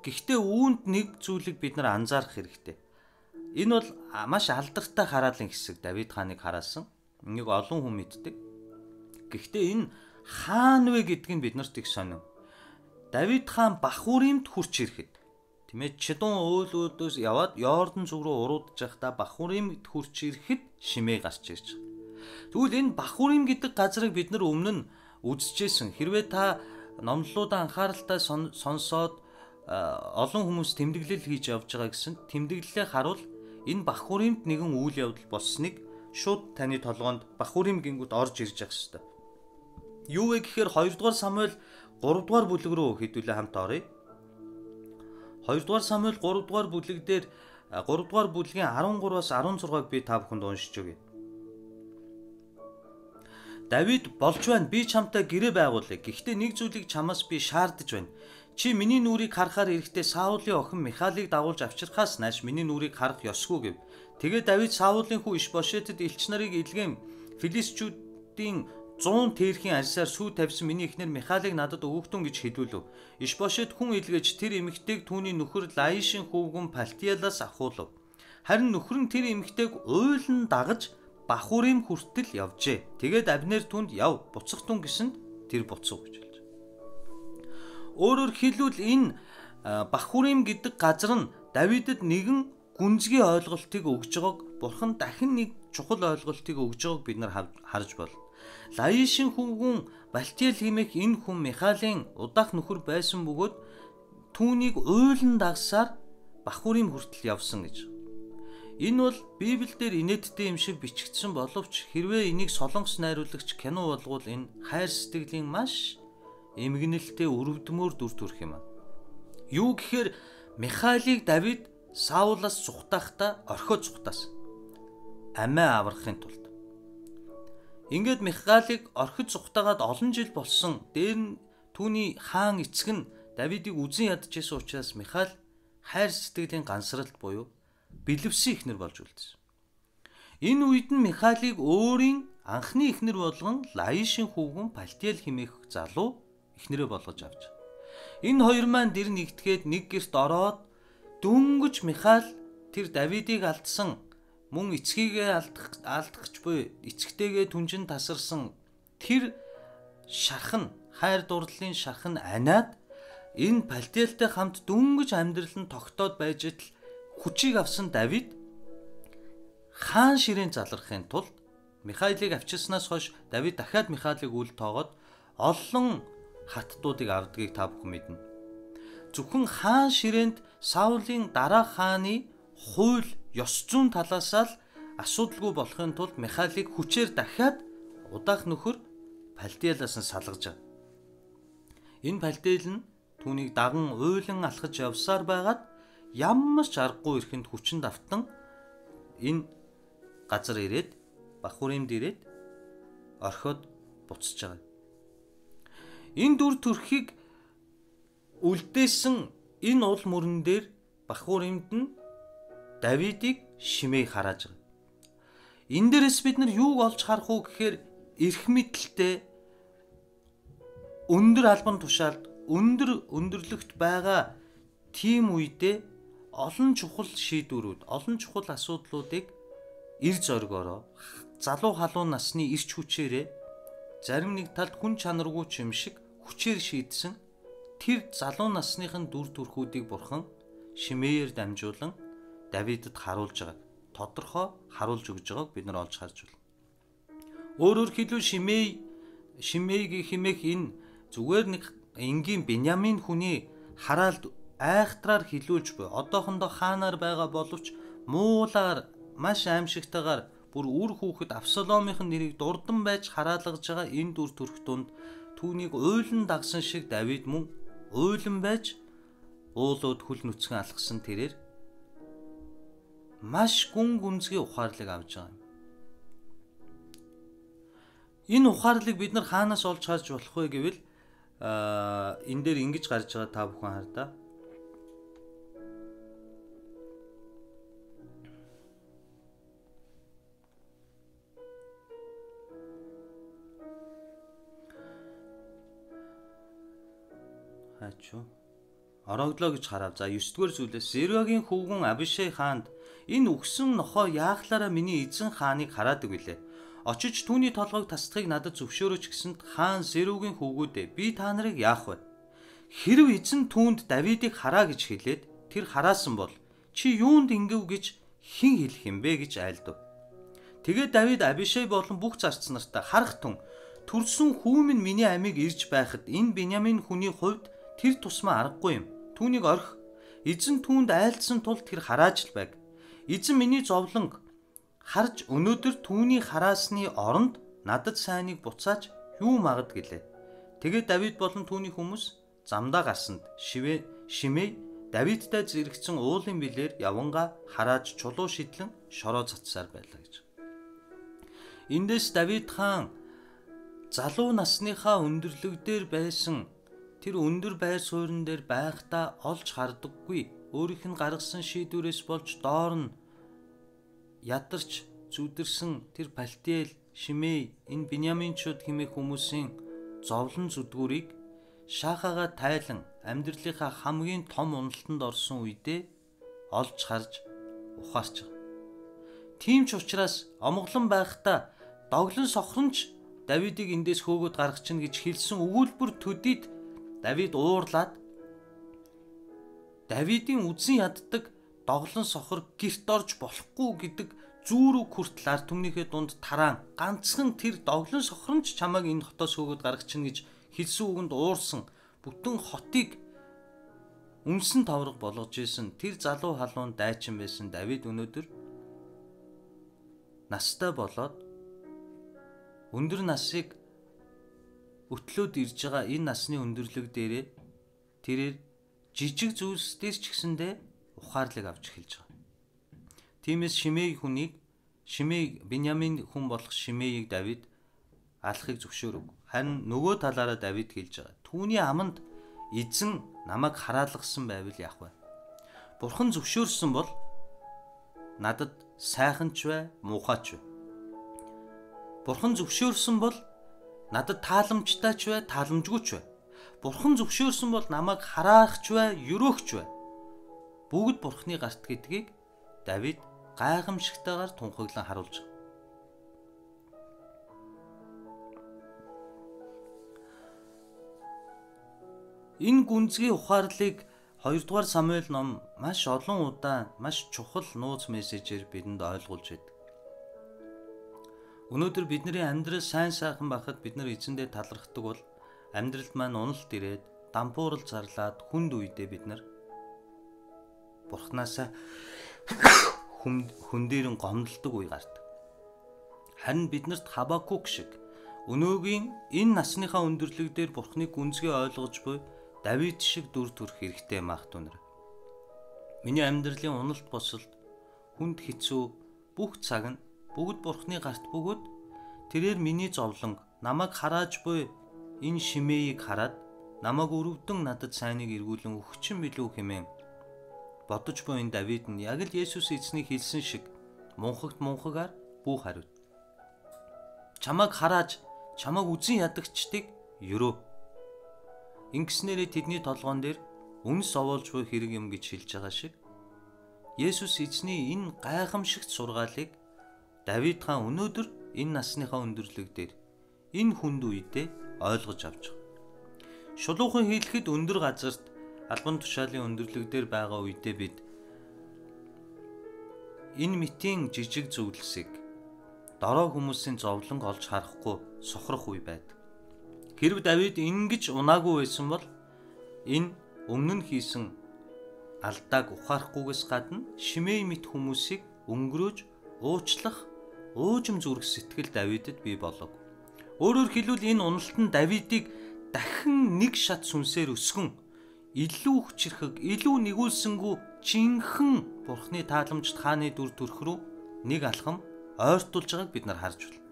Гэхдээ үүнд нэг зүйлийг бид нар анзаарах хэрэгтэй Энэ бол маш алдартай хараалын хэсэг Давид хааныг хараасан. Энийг олон хүн мэддэг. Гэхдээ энэ хаан вэ гэдгийг бид нарт их сонив. Давид хаан Бахуримд хурч ирэхэд тийм ээ Чидун өөлөөдөөс яваад Йордан зүг рүү уруудж байхдаа Бахуримд хурч ирэхэд Шимэй гарч ирж байгаа. Тэгвэл энэ Бахурим гэдэг газрыг бид нар өмнө нь үзчихсэн. Хэрвээ та номлолуудаа анхааралтай сонсоод олон хүмүүс тэмдэглэл хийж явж байгаа гэсэн тэмдэглэлээ харуул энэ Бахуримд нэгэн үйл явдал болсныг шууд таны толгоонд Бахурим гингүүд орж ирж явах хэвээр. Юу вэ гэхээр 2 дугаар Самуэль 3 дугаар бүлэг рүү хэдүүлээ хамт оръё. 2 дугаар Самуэль 3 дугаар бүлэг дээр 3 дугаар бүлгийн 13-аас 16-ыг би та бүхэнд уншиж өгье. Давид болж байна. Би чамтай гэрээ байгуулъя. Гэхдээ нэг зүйлийг чамаас би шаардаж байна. Чи миний нүрийг харахаар эрэхтэй Саулын охин Михалыг дагуулж авчирхаас нааш миний нүрийг харах ёсгүй гэв. Тэгээ Давид Саулын хүү Ишбошетэд элч нарыг илгэм Филистчүүдийн 100 тэрхийн арьсаар сүү тавьсан миний эхнэр Михалыг надад өгөхтөн гэж хэлвэлв. Ишбошет хүн илгээж тэр эмэгтэйг түүний нөхөр Лаишийн хүүгэн Палтиалаас ахуулв. Харин нөхөр нь тэр эмэгтэйг уйлан дагаж Бахурим хүртэл явжээ. Тэгээд Абнер түнд яв буцах тун гэсэнд тэр буцав гэж. Өөрөөр хэлбэл энэ Бахурим гэдэг газар нь Давидэд нэгэн гүнзгий ойлголтыг өгж байгааг Бурхан дахин нэг чухал ойлголтыг өгж байгааг бид нар харж байна. Лаишин хүүгүн Балтиэл химэх энэ хүн Михалийн удаах нөхөр байсан бөгөөд түүнийг уйлан дагсаар Бахурим хүртэл явсан гэж. Энэ бол Библиэлд инээдтэй юм шиг бичигдсэн боловч хэрвээ энийг солонгос найруулагч кино болгоул энэ хайр сэтгэлийн маш эмгэнэлтэй өрөвдмөр дүр төрх юм. Юу гэхээр Михаилыг Давид Саулаас зүхтаахта орхиод зүхтаасан. Амиа аврахын тулд. Ингээд Михаилыг орхид зүхтаагаад олон жил болсон. Дээр нь түүний хаан эцэг нь Давидыг үзэн ядчихсан учраас Михаил хайр сэтгэлийн гансралт буюу бэлэвсэн ихнэр болж үлдсэн. Энэ үед нь Михаилыг өөрийн анхны ихнэр болгон Лаишийн хүүгэн Палтиэл химээх залуу эхнэрээ болгож авч. Энэ хоёр маань дэр нэгтгээд нэг герт ороод дөнгөж Михаил тэр Давидыг алдсан мөн эцгийгээ алдах алдахч буй эцэгтэйгээ түнжин тасарсан тэр шархан хайр дурлалын шархан аниад энэ Палтиэлтэй хамт дөнгөж амьдрал нь тогтоод байж тал хүчийг авсан Давид хаан ширээн залрахын тулд Михаилыг авчирснаас хойш Давид дахиад Михаилыг үл тоогоод олон хаттуудыг авдгийг та бүхэн мэднэ. Зөвхөн хаан ширээнд Саулийн дараах хааны хууль ёс зүйн талаасаа л асуудалгүй болохын тулд Михаилыг хүчээр дахиад удаах нөхөр Палтиалаас нь салгаж байгаа. Энэ Палтиэл нь түүнийг даган уйлан алхаж явсаар байгаад ямар ч аргагүй ирэхэнд хүчин давтан энэ газар ирээд Бахуримд ирээд орхиод буцаж байгаа. Энэ дүр төрхийг үлдээсэн энэ ул мөрөн дээр Бахуур эмд нь Давидыг шимээ харааж байгаа. Энэ дээрээс бид нар юуг олж харах уу гэхээр эрх мэдэлтэй өндөр албан тушаалд өндөр өндөрлөгт байгаа тийм үедээ олон чухал шийдвэрүүд, олон чухал асуудлуудыг эр зоргоороо залуу халуун насны ирч хүчээрээ зарим нэг талд хүн чанаргүй ч юм шиг хүчээр шийдсэн тэр залуу насныхын дүр төрхүүдийг бурхан Шимеер дамжуулан Давидэд харуулж байгааг тодорхой харуулж өгж байгааг бид нар олж харж байна. Өөрөөр хэлбэл Шимей Шимейг химэх энэ зүгээр нэг энгийн Беньямин хүний хараалд айхтраар хилүүлж буй. Одоохондоо хаанаар байгаа боловч муулаар маш аимшигтайгаар бүр үр хүүхэд Авсаломын нэрийг дурдан байж хараалгаж байгаа энэ дүр төрх тунд түүнийг уйлан дагсан шиг Давид мөн уйлан байж уулууд хүл нүцгэн алхсан тэрээр маш гүн гүнзгий ухаарлыг авж байгаа юм. Энэ ухаарлыг бид нар хаанаас олж харж болох вэ гэвэл аа энэ дээр ингэж гарч байгаа та бүхэн хардаа. Хаач юу? Ороглоо гэж харав. За 9 дугаар зүйлээс Зерогийн хөвгүн Абишей хаанд энэ үгсэн нохоо яахлаараа миний эзэн хааныг хараадаг билээ. Очиж түүний толгойг тасдахыг надад зөвшөөрөөч гэсэнд хаан Зерогийн хөвгүүдээ би та нарыг яах вэ? Хэрв эзэн түүнд Давидыг хараа гэж хэлээд тэр хараасан бол чи юунд ингэв гэж хэн хэлэх юм бэ гэж айлдав. Тэгээд Давид Абишей болон бүх зарц нартай харах тун төрсөн хүү минь миний амийг ирж байхад энэ Беньямин хүний хувьд тэр тусмаа аргагүй юм. Түүнийг орхи. Эзэн түүнд айлдсан тул тэр харааж л байг. Эзэн миний зовлонг харж өнөөдөр түүний хараасны оронд надад сайныг буцааж юу магад гэлээ. Тэгээд Давид болон түүний хүмүүс замдаа гарсанд шивэ шимээ Давидтай зэрэгцэн уулын билээр яванга харааж чулуу шидлэн шороо цацсаар байлаа гэж. Эндээс Давид хаан залуу насныхаа өндөрлөг дээр байсан тэр өндөр байр суурин дээр байхдаа олж хардаггүй өөрийнх нь гаргасан шийдвэрээс болж доор нь ядарч зүдэрсэн тэр Палтиэл, Шимей, энэ Биньяминчууд хэмээх хүмүүсийн зовлон зүдгүүрийг шахаага тайлан амьдралынхаа хамгийн том уналтанд орсон үедээ олж харж ухаарч байгаа. Тийм ч учраас омглон байхдаа доглон сохронч Давидыг эндээс хөөгд гаргах чинь гэж хэлсэн өгүүлбэр төдийд Давид уурлаад Давидын үзэн яддаг доглон сохор герт орж болохгүй гэдэг зүүрүү хүртэл ард түмнийхээ дунд тараан. Ганцхан тэр доглон сохронч чамайг энэ хотоос хөөгд гаргах чинь гэж хэлсэн үгэнд уурсан. Бүтэн хотыг үнсэн тавраг болгож исэн тэр залуу халуун дайчин байсан. Давид өнөөдөр настай болоод өндөр насыг өтлөөд ирж байгаа. Энэ насны өндөрлөг дээрээ тэрээр жижиг зүйлсдээс ч гэсэндээ ухаарлыг авч эхэлж байгаа. Тиймээс Шимей хүнийг Шимей Беньямин хүн болох Шимейг Давид алахыг зөвшөөрөв. Харин нөгөө талаараа Давид хэлж байгаа. Түүний аманд эзэн намайг хараалгасан байвал яах вэ? Бурхан зөвшөөрсөн бол надад сайхан ч бай, муухай ч бай. Бурхан зөвшөөрсөн бол Надад тааламжтай ч бай, тааламжгүй ч бай. Бурхан зөвшөөрсөн бол намайг хараах ч бай, өрөөх ч бай. Бүгд Бурханы гарт гэдгийг Давид гайхамшигтайгаар тунхаглан харуулж байгаа. Энэ гүнзгий ухаарлыг 2 дугаар Самуэль ном маш олон удаа маш чухал нууц мессежээр бидэнд ойлгуулж байдаг. Өнөөдөр бидний амьдрал сайн сайхан байхад бид нар эзэндээ талархдаг бол амьдралд маань уналт ирээд дампуурал зарлаад хүнд үедээ бид нар бурхнаасаа хүн дээр нь гомдолдог үе гардаг. Харин биднэрт Хабакук шиг өнөөгийн энэ насныхаа өндөрлөг дээр бурхны гүнзгий ойлгож буй Давид шиг дүр төрх хэрэгтэй маах түнэр. Миний амьдралын уналт босолд хүнд хэцүү бүх цаг нь бүгд бурхны гарт бөгөөд тэрээр миний зовлон намайг харааж буй энэ шимээийг хараад намайг өрөвдөн надад сайныг эргүүлэн өгчин билүү хэмээн бодож буй энэ Давид нь яг л Есүс эзний хэлсэн шиг мунхагт мунхагаар бүх хариуд. Чамайг харааж чамайг үзэн ядагчдыг ерөө. Ингэснээрээ тэдний толгоон дээр үнс овоолж буй хэрэг юм гэж хэлж байгаа шиг Есүс эзний энэ гайхамшигт сургаалыг Давид хаан өнөөдөр энэ насныхаа өндөрлөг дээр энэ хүнд үедээ ойлгож авч байгаа. Шулуухан хийлэхэд өндөр газарт албан тушаалын өндөрлөг дээр байгаа үедээ бид энэ мэтийн жижиг зүйлсийг дорой хүмүүсийн зовлон олж харахгүй сохрох үе байдаг. Хэрв Давид ингэж унаагүй байсан бол энэ өмнө нь хийсэн алдааг ухаарахгүйгээс гадна шимэй мэт хүмүүсийг өнгөрөөж уучлах уужим зүрх сэтгэл Давидэд бий болов. Өөрөөр хэлбэл энэ уналт нь Давидыг дахин нэг шат сүнсээр өсгөн илүү хүчрхэг, илүү нэгүүлсэнгүү жинхэнэ Бурхны тааламжт хааны дүр төрх рүү нэг алхам ойртуулж байгааг бид нар харж байна.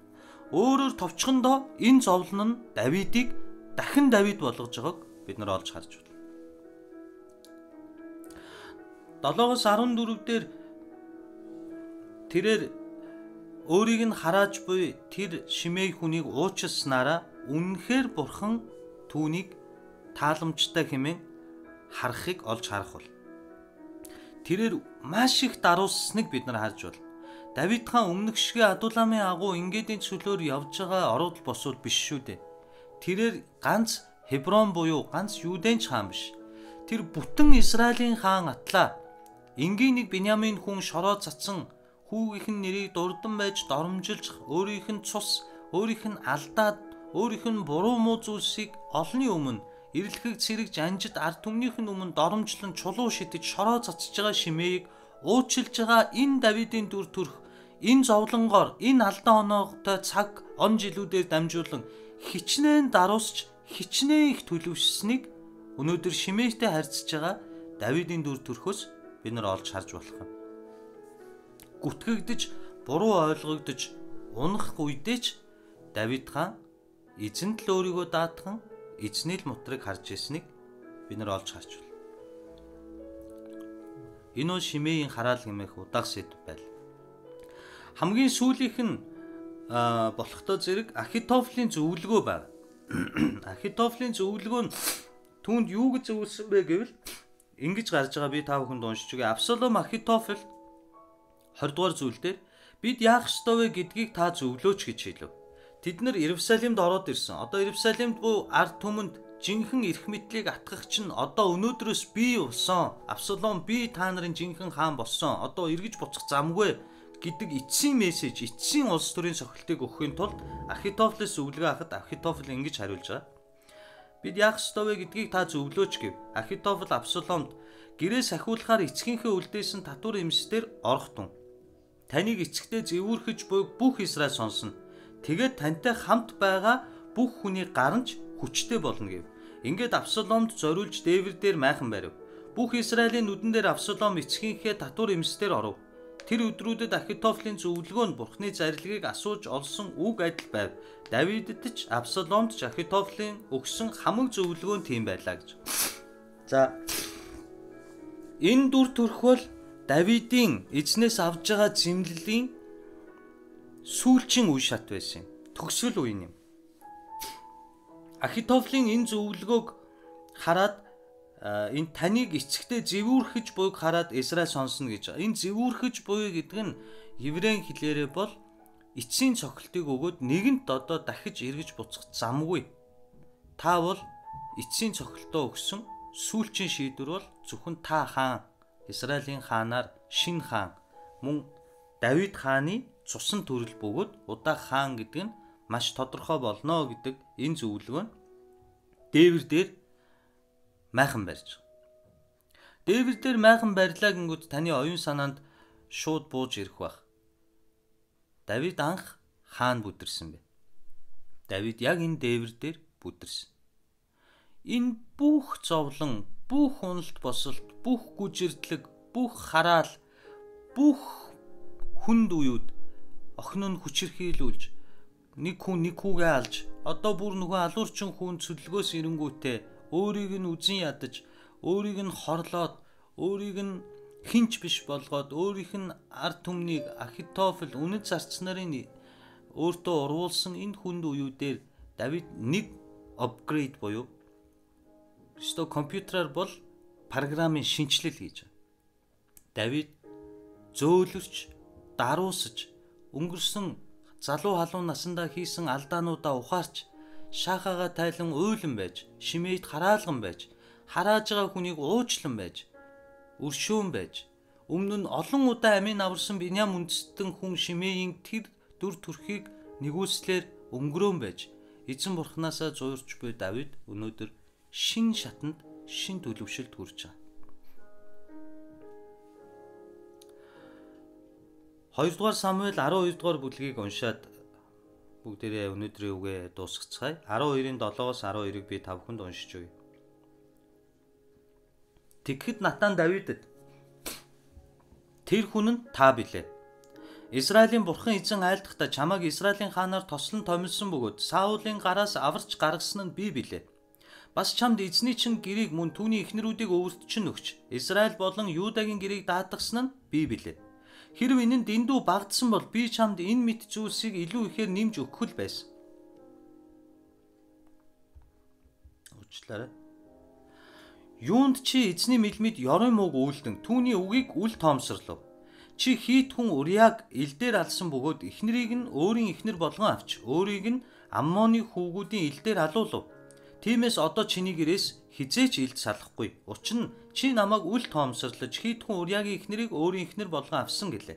Өөрөөр товчхондоо энэ зовлон нь Давидыг дахин Давид болгож байгааг бид нар олж харж байна. 7-оос 14 дээр тэрээр өөрийг нь харааж буй тэр шимэй хүнийг уучлснараа үнэхээр бурхан түүнийг тааламжтай хэмээн харахыг олж харах бол. Тэрээр маш их даруусныг бид нар харж байна. Давид хаан өмнөх шигэ Адуламын агуу ингээдийн чөлөөр явж байгаа орууд босвол биш шүү дээ. Тэрээр ганц Хеброн буюу ганц Юудэнч хаан биш. Тэр бүтэн Израилийн хаан Атлаа энгийн нэг Беньямин хүн шороо цацсан хүүгийнх нь нэрийг дурдан байж доромжилж өөрийнх нь цус өөрийнх нь алдаад өөрийнх нь буруу муу зүйлсийг олонний өмнө эрлэхийг цэрэг жанжид ард түмнийх нь өмнө доромжлон чулуу шидэж шороо цацж байгаа шимээг уучлж байгаа энэ Давидын дүр төрх энэ зовлонгоор энэ алдаа оноогтой цаг он жилүүдээр дамжуулан хичнээн даруусч хичнээн их төлөвшсөнийг өнөөдөр шимээтэй харьцаж байгаа Давидын дүр төрхөөс бид нар олж харж болох юм. Гүтгэгдэж, буруу ойлгогдож, унах үедээ ч Давид хаан эзэнт л өөрийгөө даатхан эзний л мутрыг харж ирснийг бид нар олж харж байна. Энэ нь шимээийн хараал гэмэх удаах сэдв байл хамгийн сүүлийнх нь болохтой зэрэг Ахитофлийн зөвлөгөө байна. Ахитофлийн зөвлөгөө нь түүнд юу гэж зөвлөсөн бэ гэвэл ингэж гарч байгаа би та бүхэнд уншиж өгье. Абсалом Ахитофел 20 дугаар зүйлдер бид яах ёстой вэ гэдгийг та зөвлөөч гэж хэлв. Тэд нар Иерусалимд ороод ирсэн. Одоо Иерусалимд буй ард түмэнд жинхэнэ эрх мэдлийг атгах чинь одоо өнөөдрөөс би болсон. Абсалом би та нарын жинхэнэ хаан болсон. Одоо эргэж буцах замгүй гэдэг эцсийн мессеж, эцсийн улс төрийн сохилтыг өгөхийн тулд Ахитофлес зөвлөгөө авахд Ахитофл ингэж хариулж байгаа. Бид яах ёстой вэ гэдгийг та зөвлөөч гэв. Ахитофл Абсаломд гэрээ сахиулахаар эцгийнхээ үлдээсэн татвар эмсдэр орох тун. Таныг эцэгтэй зэвүүрхэж буй бүх Израиль сонсно. Тэгээд тантай хамт байгаа бүх хүний гаранч хүчтэй болно гэв. Ингээд Абсаломд зориулж дээвэр дээр майхан барив. Бүх Израилийн нүдэн дээр Абсалом эцгийнхээ татвар эмсдэр оров. Тэр өдрүүдэд Ахитофлийн зөвлөгөө нь Бурхны зарилгыг асууж олсон үг адил байв. Давидд ч Абсаломд ч Ахитофлийн өгсөн хамаг зөвлөгөө нь тийм байлаа гэж. За энэ дүр төрхөл Давидын эзнээс авж байгаа зэмлэлийн сүүлчийн үе шат байсан юм. Төгсгөл үе юм. Ахитофлийн энэ зөвлөгөөг хараад энэ таныг эцэгтэй зэвүүрхэж буйг хараад Израиль сонсно гэж. Энэ зэвүүрхэж буй гэдэг нь еврейн хэлээрээ бол эцсийн цохилтыг өгөөд нэгэнт одоо дахиж эргэж буцах замгүй. Та бол эцсийн цохилтоо өгсөн сүүлчийн шийдвэр бол зөвхөн та хаан Израилийн хаанаар шин хаан мөн Давид хааны цусан төрөл бөгөөд удаа хаан гэдэг нь маш тодорхой болно гэдэг энэ зөвлөгөө нь дээвэр дээр майхан барьж. Дээвэр дээр майхан барьлаа гингүүд таны оюун санаанд шууд бууж ирэх байх. Давид анх хаан бүдэрсэн бэ. Давид яг энэ дээвэр дээр бүдэрсэн. Энэ бүх зовлон, бүх уналт босолт, бүх гүжирдлэг, бүх хараал, бүх хүнд уюуд охин нь хүчирхийлүүлж нэг хүн нэг хүүгээ алж одоо бүр нөгөө алуурчин хүн цөлгөөс ирэнгүүтээ өөрийг нь үзен ядаж өөрийг нь хорлоод өөрийг нь хинч биш болгоод өөрийнх нь ард түмнийг Ахитофел үнэт зарцнарын өөртөө урвуулсан энэ хүнд уюудээр Давид нэг апгрейд буюу Христо компьютераар бол програмын шинжилэл хийж байна. Давид зөөлөрч, даруусж, өнгөрсөн залуу халуун насандаа хийсэн алдаануудаа ухаарч шаахаага тайлан уйлан байж, шимээд хараалган байж, харааж байгаа хүнийг уучлан байж, өршөөн байж, Өмнө нь олон удаа амийн аварсан Биньям үндэстэн хүн Шимеийн тэр дүр төрхийг нэгүслэр өнгөрөөн байж эзэн бурхнаасаа зуурч буй Давид өнөөдөр шин шатанд шин төлөвшөлт хүрч байгаа. Хоёрдугаар Самуэль 12 дугаар бүлгийг уншаад бүгдээрээ өнөөдрийн үгээ дуусгацгаая. 12-ын 7-оос 12-ыг би тав хүнд уншиж өгье. Тэгэхэд Натан Давидэд Тэр хүн нь та билээ. Израилийн бурхан эзэн айлдахдаа чамайг Израилийн хаанаар тослон томилсон бөгөөд Саулын гараас аварч гаргасан нь би билээ. Бас чамд эзний чин гэрийг мөн түүний эхнэрүүдийг өвөртчин өгч Израиль болон Юдагийн гэрийг даатгсан нь би билээ. Хэрв энэ нь дэндүү багдсан бол би чамд энэ мэт зүйлсийг илүү ихээр нэмж өгөх л байсан. Уучлаарай. Юунд чи эзний мэлмид ёрын мууг үйлдэн түүний үгийг үл тоомсорлов. Чи хийт хүн Уриаг элдээр алсан бөгөөд эхнэрийг нь өөрийн эхнэр болгон авч өөрийг нь Аммоны хүүгүүдийн элдээр алуулав. Тиймээс одоо чиний гэрээс хизээч илд салахгүй. Учир нь чи намайг үл тоомсорлож хийдхэн Уриагийн эхнэрийг өөрийн эхнэр болгон авсан гэлээ.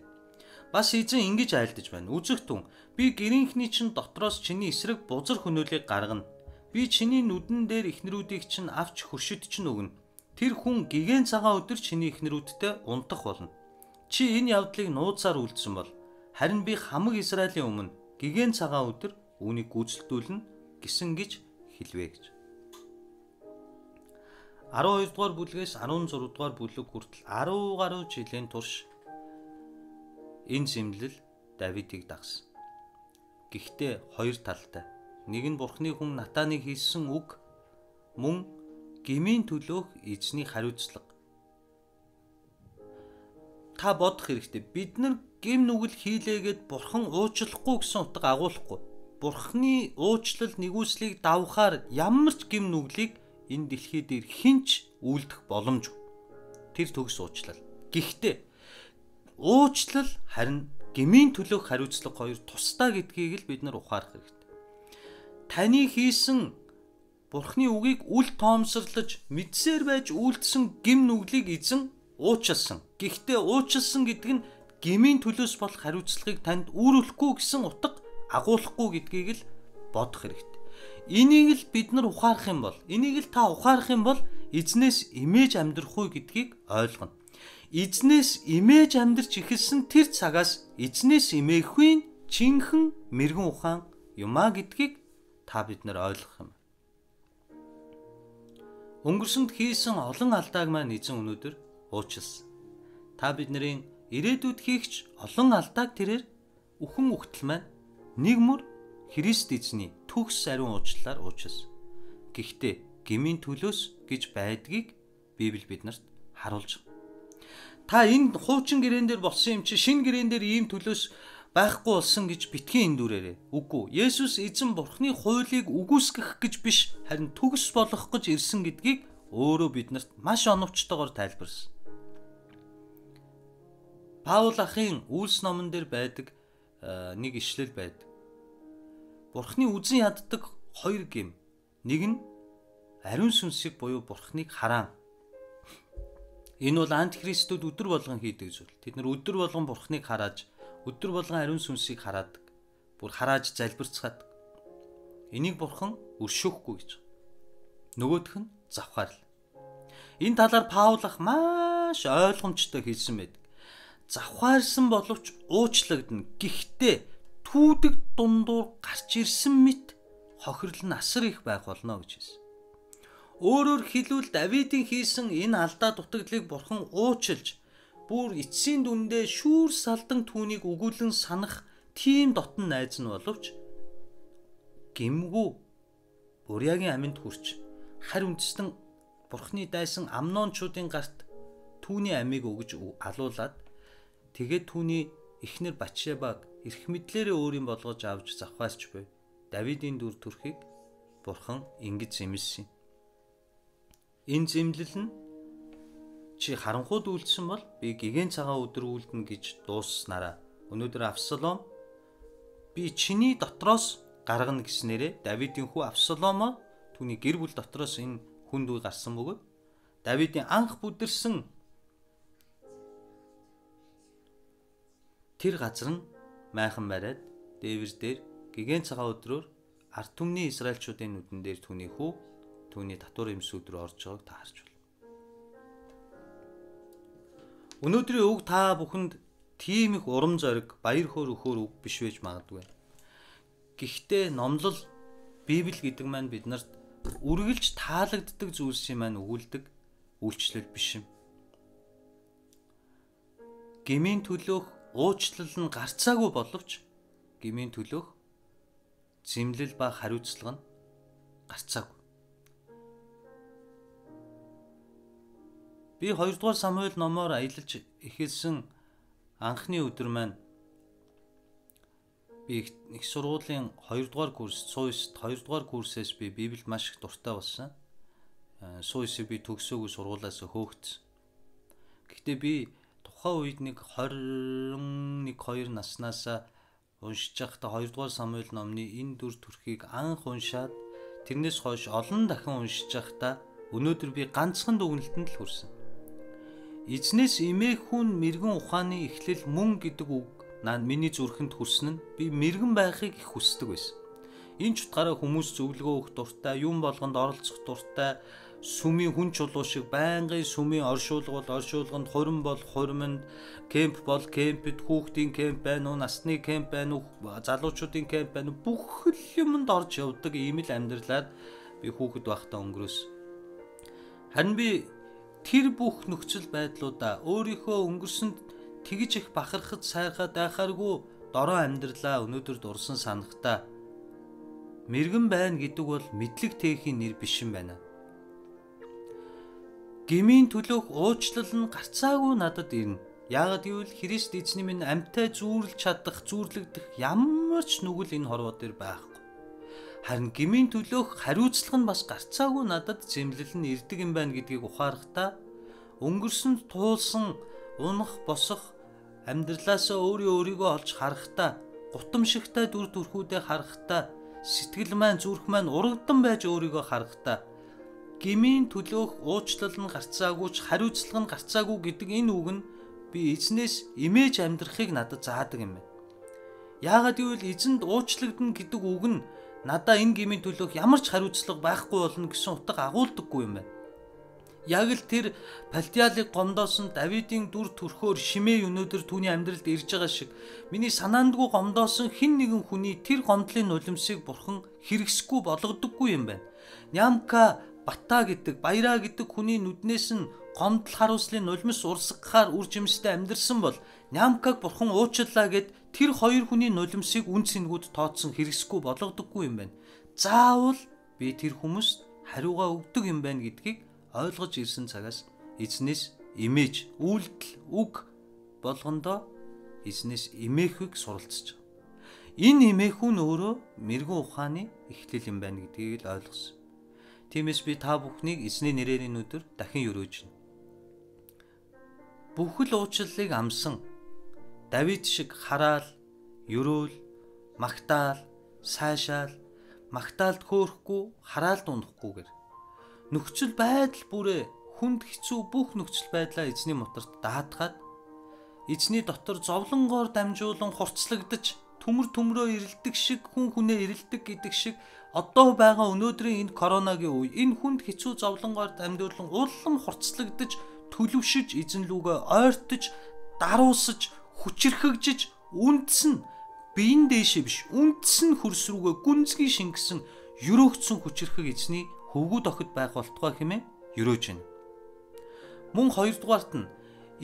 Бас эзэн ингэж айлдаж байна. Үзэгтэн би гэрийнхний чин дотроос чиний эсрэг бузар хөнөөлийг гаргана. Би чиний нүдэн дээр эхнэрүүдийг чинь авч хөршид чинь өгнө. Тэр хүн гигэн цагаан өдөр чиний эхнэрүүдтэй унтах болно. Чи энэ явдлыг нууцаар үлдсэн бол харин би хамаг Израилийн өмнө гигэн цагаан өдөр үүнийг гүйцэлдүүлнэ гэсэн гэж хэлвэ гэж. 12 дугаар бүлгээс 16 дугаар бүлэг хүртэл 10 гаруй жилийн турш энэ зэмлэл Давидыг дагсан. Гэхдээ хоёр талтай. Нэг нь Бурхны хүн Натаны хийсэн үг мөн гмийн төлөөх эзний хариуцлага. Та бодох хэрэгтэй. Бид нар гим нүгэл хийлээгээд Бурхан уучлахгүй гэсэн утга агуулахгүй. Бурхны уучлал нэгүслийг давхаар ямар ч гим нүглийг энэ дэлхий дээр хинч үлдэх боломжгүй. Тэр төгс уучлал. Гэхдээ уучлал харин гмийн төлөөх хариуцлага хоёр тусдаа гэдгийг л бид нар ухаарах хэрэгтэй. Таны хийсэн Бурхны үгийг үл тоомсорлож мэдсээр байж үйлдсэн гим нүглийг эзэн уучлсан. Гэхдээ уучлсан гэдэг нь гмийн төлөөс болох хариуцлагыг танд үүрүүлэхгүй гэсэн утга агуулахгүй гэдгийг л бодох хэрэгтэй. Энийг л бид нар ухаарах юм бол энийг л та ухаарах юм бол эзнээс имэж амьдрах уу гэдгийг ойлгоно. Эзнээс имэж амьдрч ихэлсэн тэр цагаас эзнээс имээхгүй чинхэн мэрэгэн ухаан юмаа гэдгийг та бид нар ойлгох юм. Өнгөрсөнд хийсэн олон алдааг маань эзэн өнөөдөр уучлсан. Та бидний ирээдүйд хийгч олон алдааг тэрээр үхэн үхтэл маань нэг мөр Христ эзний төгс ариун уучлалаар уучлсан. Гэхдээ гмийн төлөөс гэж байдгийг Библи биднэрт харуулж байна. Та энэ хуучин гэрээн дээр болсон юм чи шин гэрээн дээр ийм төлөөс байхгүй болсон гэж битгий эндүрээрээ. Үгүй. Есүс эзэн бурхны хуулийг үгүйсгэх гэж биш харин төгс болгох гэж ирсэн гэдгийг өөрөө биднэрт маш оновчтойгоор тайлбарсан. Паул ахын үйлс номон дээр байдаг э, нэг ишлэл байдаг. Бурхны үзэн яддаг хоёр гим. Нэг нь ариун сүнсийг буюу Бурхныг хараан. Энэ бол антихристүүд өдөр болгон хийдэг зүйл. Тэд нар өдөр болгон Бурхныг харааж, өдөр болгон ариун сүнсийг хараадаг. Бүр харааж залбирцгаад. Энийг Бурхан өршөөхгүй гэж. Нөгөөх нь завхаарл. Энэ талаар Паул ах маш ойлгомжтой хэлсэн байдаг. Завхаарсан боловч уучлагдана. Гэхдээ түүдэг дундуур гарч ирсэн мэт хохирол нь асар их байх болно гэж хэлсэн. Өөрөөр хэлбэл Давидын хийсэн энэ алдаа дутагдлыг бурхан уучлж бүр эцсийн дүндээ шүүр салдан түүнийг өгүүлэн санах тийм дотн найз нь боловч гимгүү Бурягийн аминд хүрч харь үндэстэн бурхны дайсан амнончуудын гарт түүний амийг өгж алуулаад тэгээд түүний эхнэр Батшебаг эрх мэдлээрээ өөрийн болгож авч завхаарч буй. Давидын дүр төрхийг бурхан ингэж зэмлсэн. Энэ зэмлэл нь чи харанхууд үйлдсэн бол би гигэн цагаан өдөр үйлдэнэ гэж дуусснараа. Өнөөдөр Авсалом би чиний дотроос гаргана гэснээрээ Давидын хүү Авсаломо түүний гэр бүл дотроос энэ хүнд үе гарсан бөгөөд Давидын анх бүдэрсэн тэр газар нь майхан бариад дээвэр дээр гигэн цагаан өдрөөр ард түмний Израильчуудын нүдэн дээр түүний хүү түүний татвар эмсүүд рүү орж байгааг та харж байна. Өнөөдрийн үг та бүхэнд тийм их урам зориг, баяр хөөр өхөр үг биш байж магадгүй. Гэхдээ номлол Библи гэдэг маань биднэрт үргэлж таалагддаг зүйлсийн маань өгүүлдэг үйлчлэл биш юм. Гмийн төлөөх уучлал нь гарцаагүй боловч гмийн төлөөх зэмлэл ба хариуцлага нь гарцаагүй. Би 2 дугаар Самуэль номоор аялалж эхэлсэн анхны өдөр маань би их сургуулийн 2 дугаар курс сууйст 2 дугаар курсээс би Библийг маш их дуртай болсон. Сууйсыг би төгсөөгүй сургуулаас хөөгдсөн. Гэхдээ би тухайн үед нэг 21 2 наснаасаа уншиж байхдаа 2 дугаар Самуэль номны энэ дүр төрхийг анх уншаад тэрнээс хойш олон дахин уншиж байхдаа өнөөдөр би ганцхан дүгнэлтэнд л хүрсэн. Эзнээс имээх хүн мэрэгэн ухааны эхлэл мөн гэдэг үг наа миний зүрхэнд хүрсэн нь би мэрэгэн байхыг их хүсдэг байсан. Энэ ч утгаараа хүмүүс зөвлөгөө өгөх дуртай, юм болгонд оролцох дуртай, сүмийн хүн чулуу шиг байнгын сүмийн оршуулга бол оршуулганд хурим бол хуримд кемп бол кемпэд хүүхдийн кемп байна уу насны кемп байна уу залуучуудын кемп байна уу бүх юмд орж явдаг ийм л амьдралаар би хүүхэд байхдаа өнгөрөөс харин би тэр бүх нөхцөл байдлуудаа өөрийнхөө өнгөрсөнд тэгж их бахархад сайрхаад байхааргүй дороо амьдралаа өнөөдөр дурсан санахта мэрэгэн байна гэдэг бол мэдлэг тээхийн нэр биш юм байна. Гмийн төлөөх уучлал нь гарцаагүй надад ирнэ. Яагад гэвэл Христ эзний минь амьтаа зүүрлж чадах, зүүрлэгдэх ямар ч нүгэл энэ хорвоо дээр байхгүй. Харин гмийн төлөөх хариуцлага нь бас гарцаагүй надад зэмлэл нь ирдэг юм байна гэдгийг ухаарахтаа өнгөрсөнд туулсан унах босох амьдралаасаа өөрийн өөрийгөө олж харахтаа гутамшигтай дүр төрхүүдэд харахтаа сэтгэл маань зүрх маань урагдан байж өөрийгөө харахтаа гмийн төлөөх уучлал нь гарцаагүй ч хариуцлага нь гарцаагүй гэдэг энэ үг нь би эзнээс имэж амьдрахыг надад заадаг юм байна. Яагаад гэвэл эзэнд уучлагдана гэдэг үг нь надаа энэ гмийн төлөөх ямар ч хариуцлага байхгүй болно гэсэн утга агуулдаггүй юм байна. Яг л тэр Палтиалыг гомдоосон Давидын дүр төрхөөр шимээ өнөөдөр түүний амьдралд ирж байгаа шиг миний санаандгүй гомдоосон хэн нэгэн хүний тэр гомдлын нулимсыг бурхан хэрэгсэхгүй болгодоггүй юм байна. Нямка Бата гэдэг Баяраа гэдэг хүний нүднээс нь гомдол харуулслын нулимс урсгахаар үр жимстэй амьдрсан бол Нямкаг бурхан уучлаа гэд тэр хоёр хүний нулимсыг үн цэнгүүд тооцсон хэрэгсэхгүй болгодоггүй юм байна. Заавал би тэр хүмүүст хариугаа өгдөг юм байна гэдгийг ойлгож ирсэн цагаас эзнээс имэж үйлдэл үг болгондоо эзнээс имээхийг суралцж байгаа. Энэ имээхүүн өөрөө мэрэгэн ухааны эхлэл юм байна гэдгийг л ойлгосон. Тиймээс би та бүхнийг эзний нэрээр энэ өдөр дахин өрөөж байна. Бүхэл уучлалыг амсан Давид шиг хараал, өрөөл, магтаал, сайшаал, магтаалд хөөрөхгүй, хараалд унахгүйгээр нөхцөл байдал бүрээ хүнд хэцүү бүх нөхцөл байдлаа эзний моторт даатгаад эзний дотор зовлонгоор дамжуулан хурцлагдаж төмөр төмрөө ирэлдэг шиг хүн хүнээ ирэлдэг гэдэг шиг одоо байгаа өнөөдрийн энэ коронагийн үе энэ хүнд хэцүү зовлонгоор дамжуулан улам хурцлагдаж төлөвшөж эзэн лүгөө ойртож даруусаж хүчрхэгжиж үндс нь биеийн дээшээ биш үндс нь хөрс рүүгээ гүнзгий шингэсэн өрөөгцөн хүчрхэг эзний хөвгүүд охид байх болтугай хэмээн өрөөж байна. Мөн хоёрдугаарт нь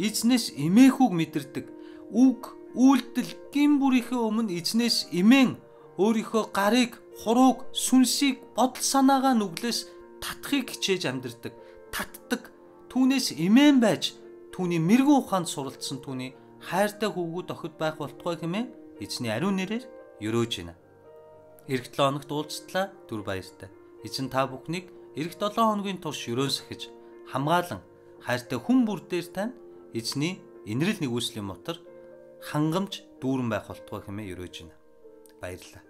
эзнээс эмээхүүг мэдэрдэг үг үйлдэл гин бүрийнхээ өмнө эзнээс эмээн өөрийнхөө гарыг хурууг сүнсийг бодол санаагаа нүглээс татахыг хичээж амьдэрдэг татдаг түүнээс эмээн байж түүний мэрэгэн ухаанд суралцсан түүний хайртай хөвгүүд охид байх болтугай хэмээн эзний ариун нэрээр өрөөж байна. Эх 7 хоногт уулзтлаа дүр баяртай. Эзэн та бүхнийг эх 7 хоногийн турш өрөөсгөж хамгаалan хайртай хүн бүр дээр тань эзний инрэл нэгүслийн мотор хангамж дүүрэн байх болтугай хэмээн өрөөж байна. Баярлалаа.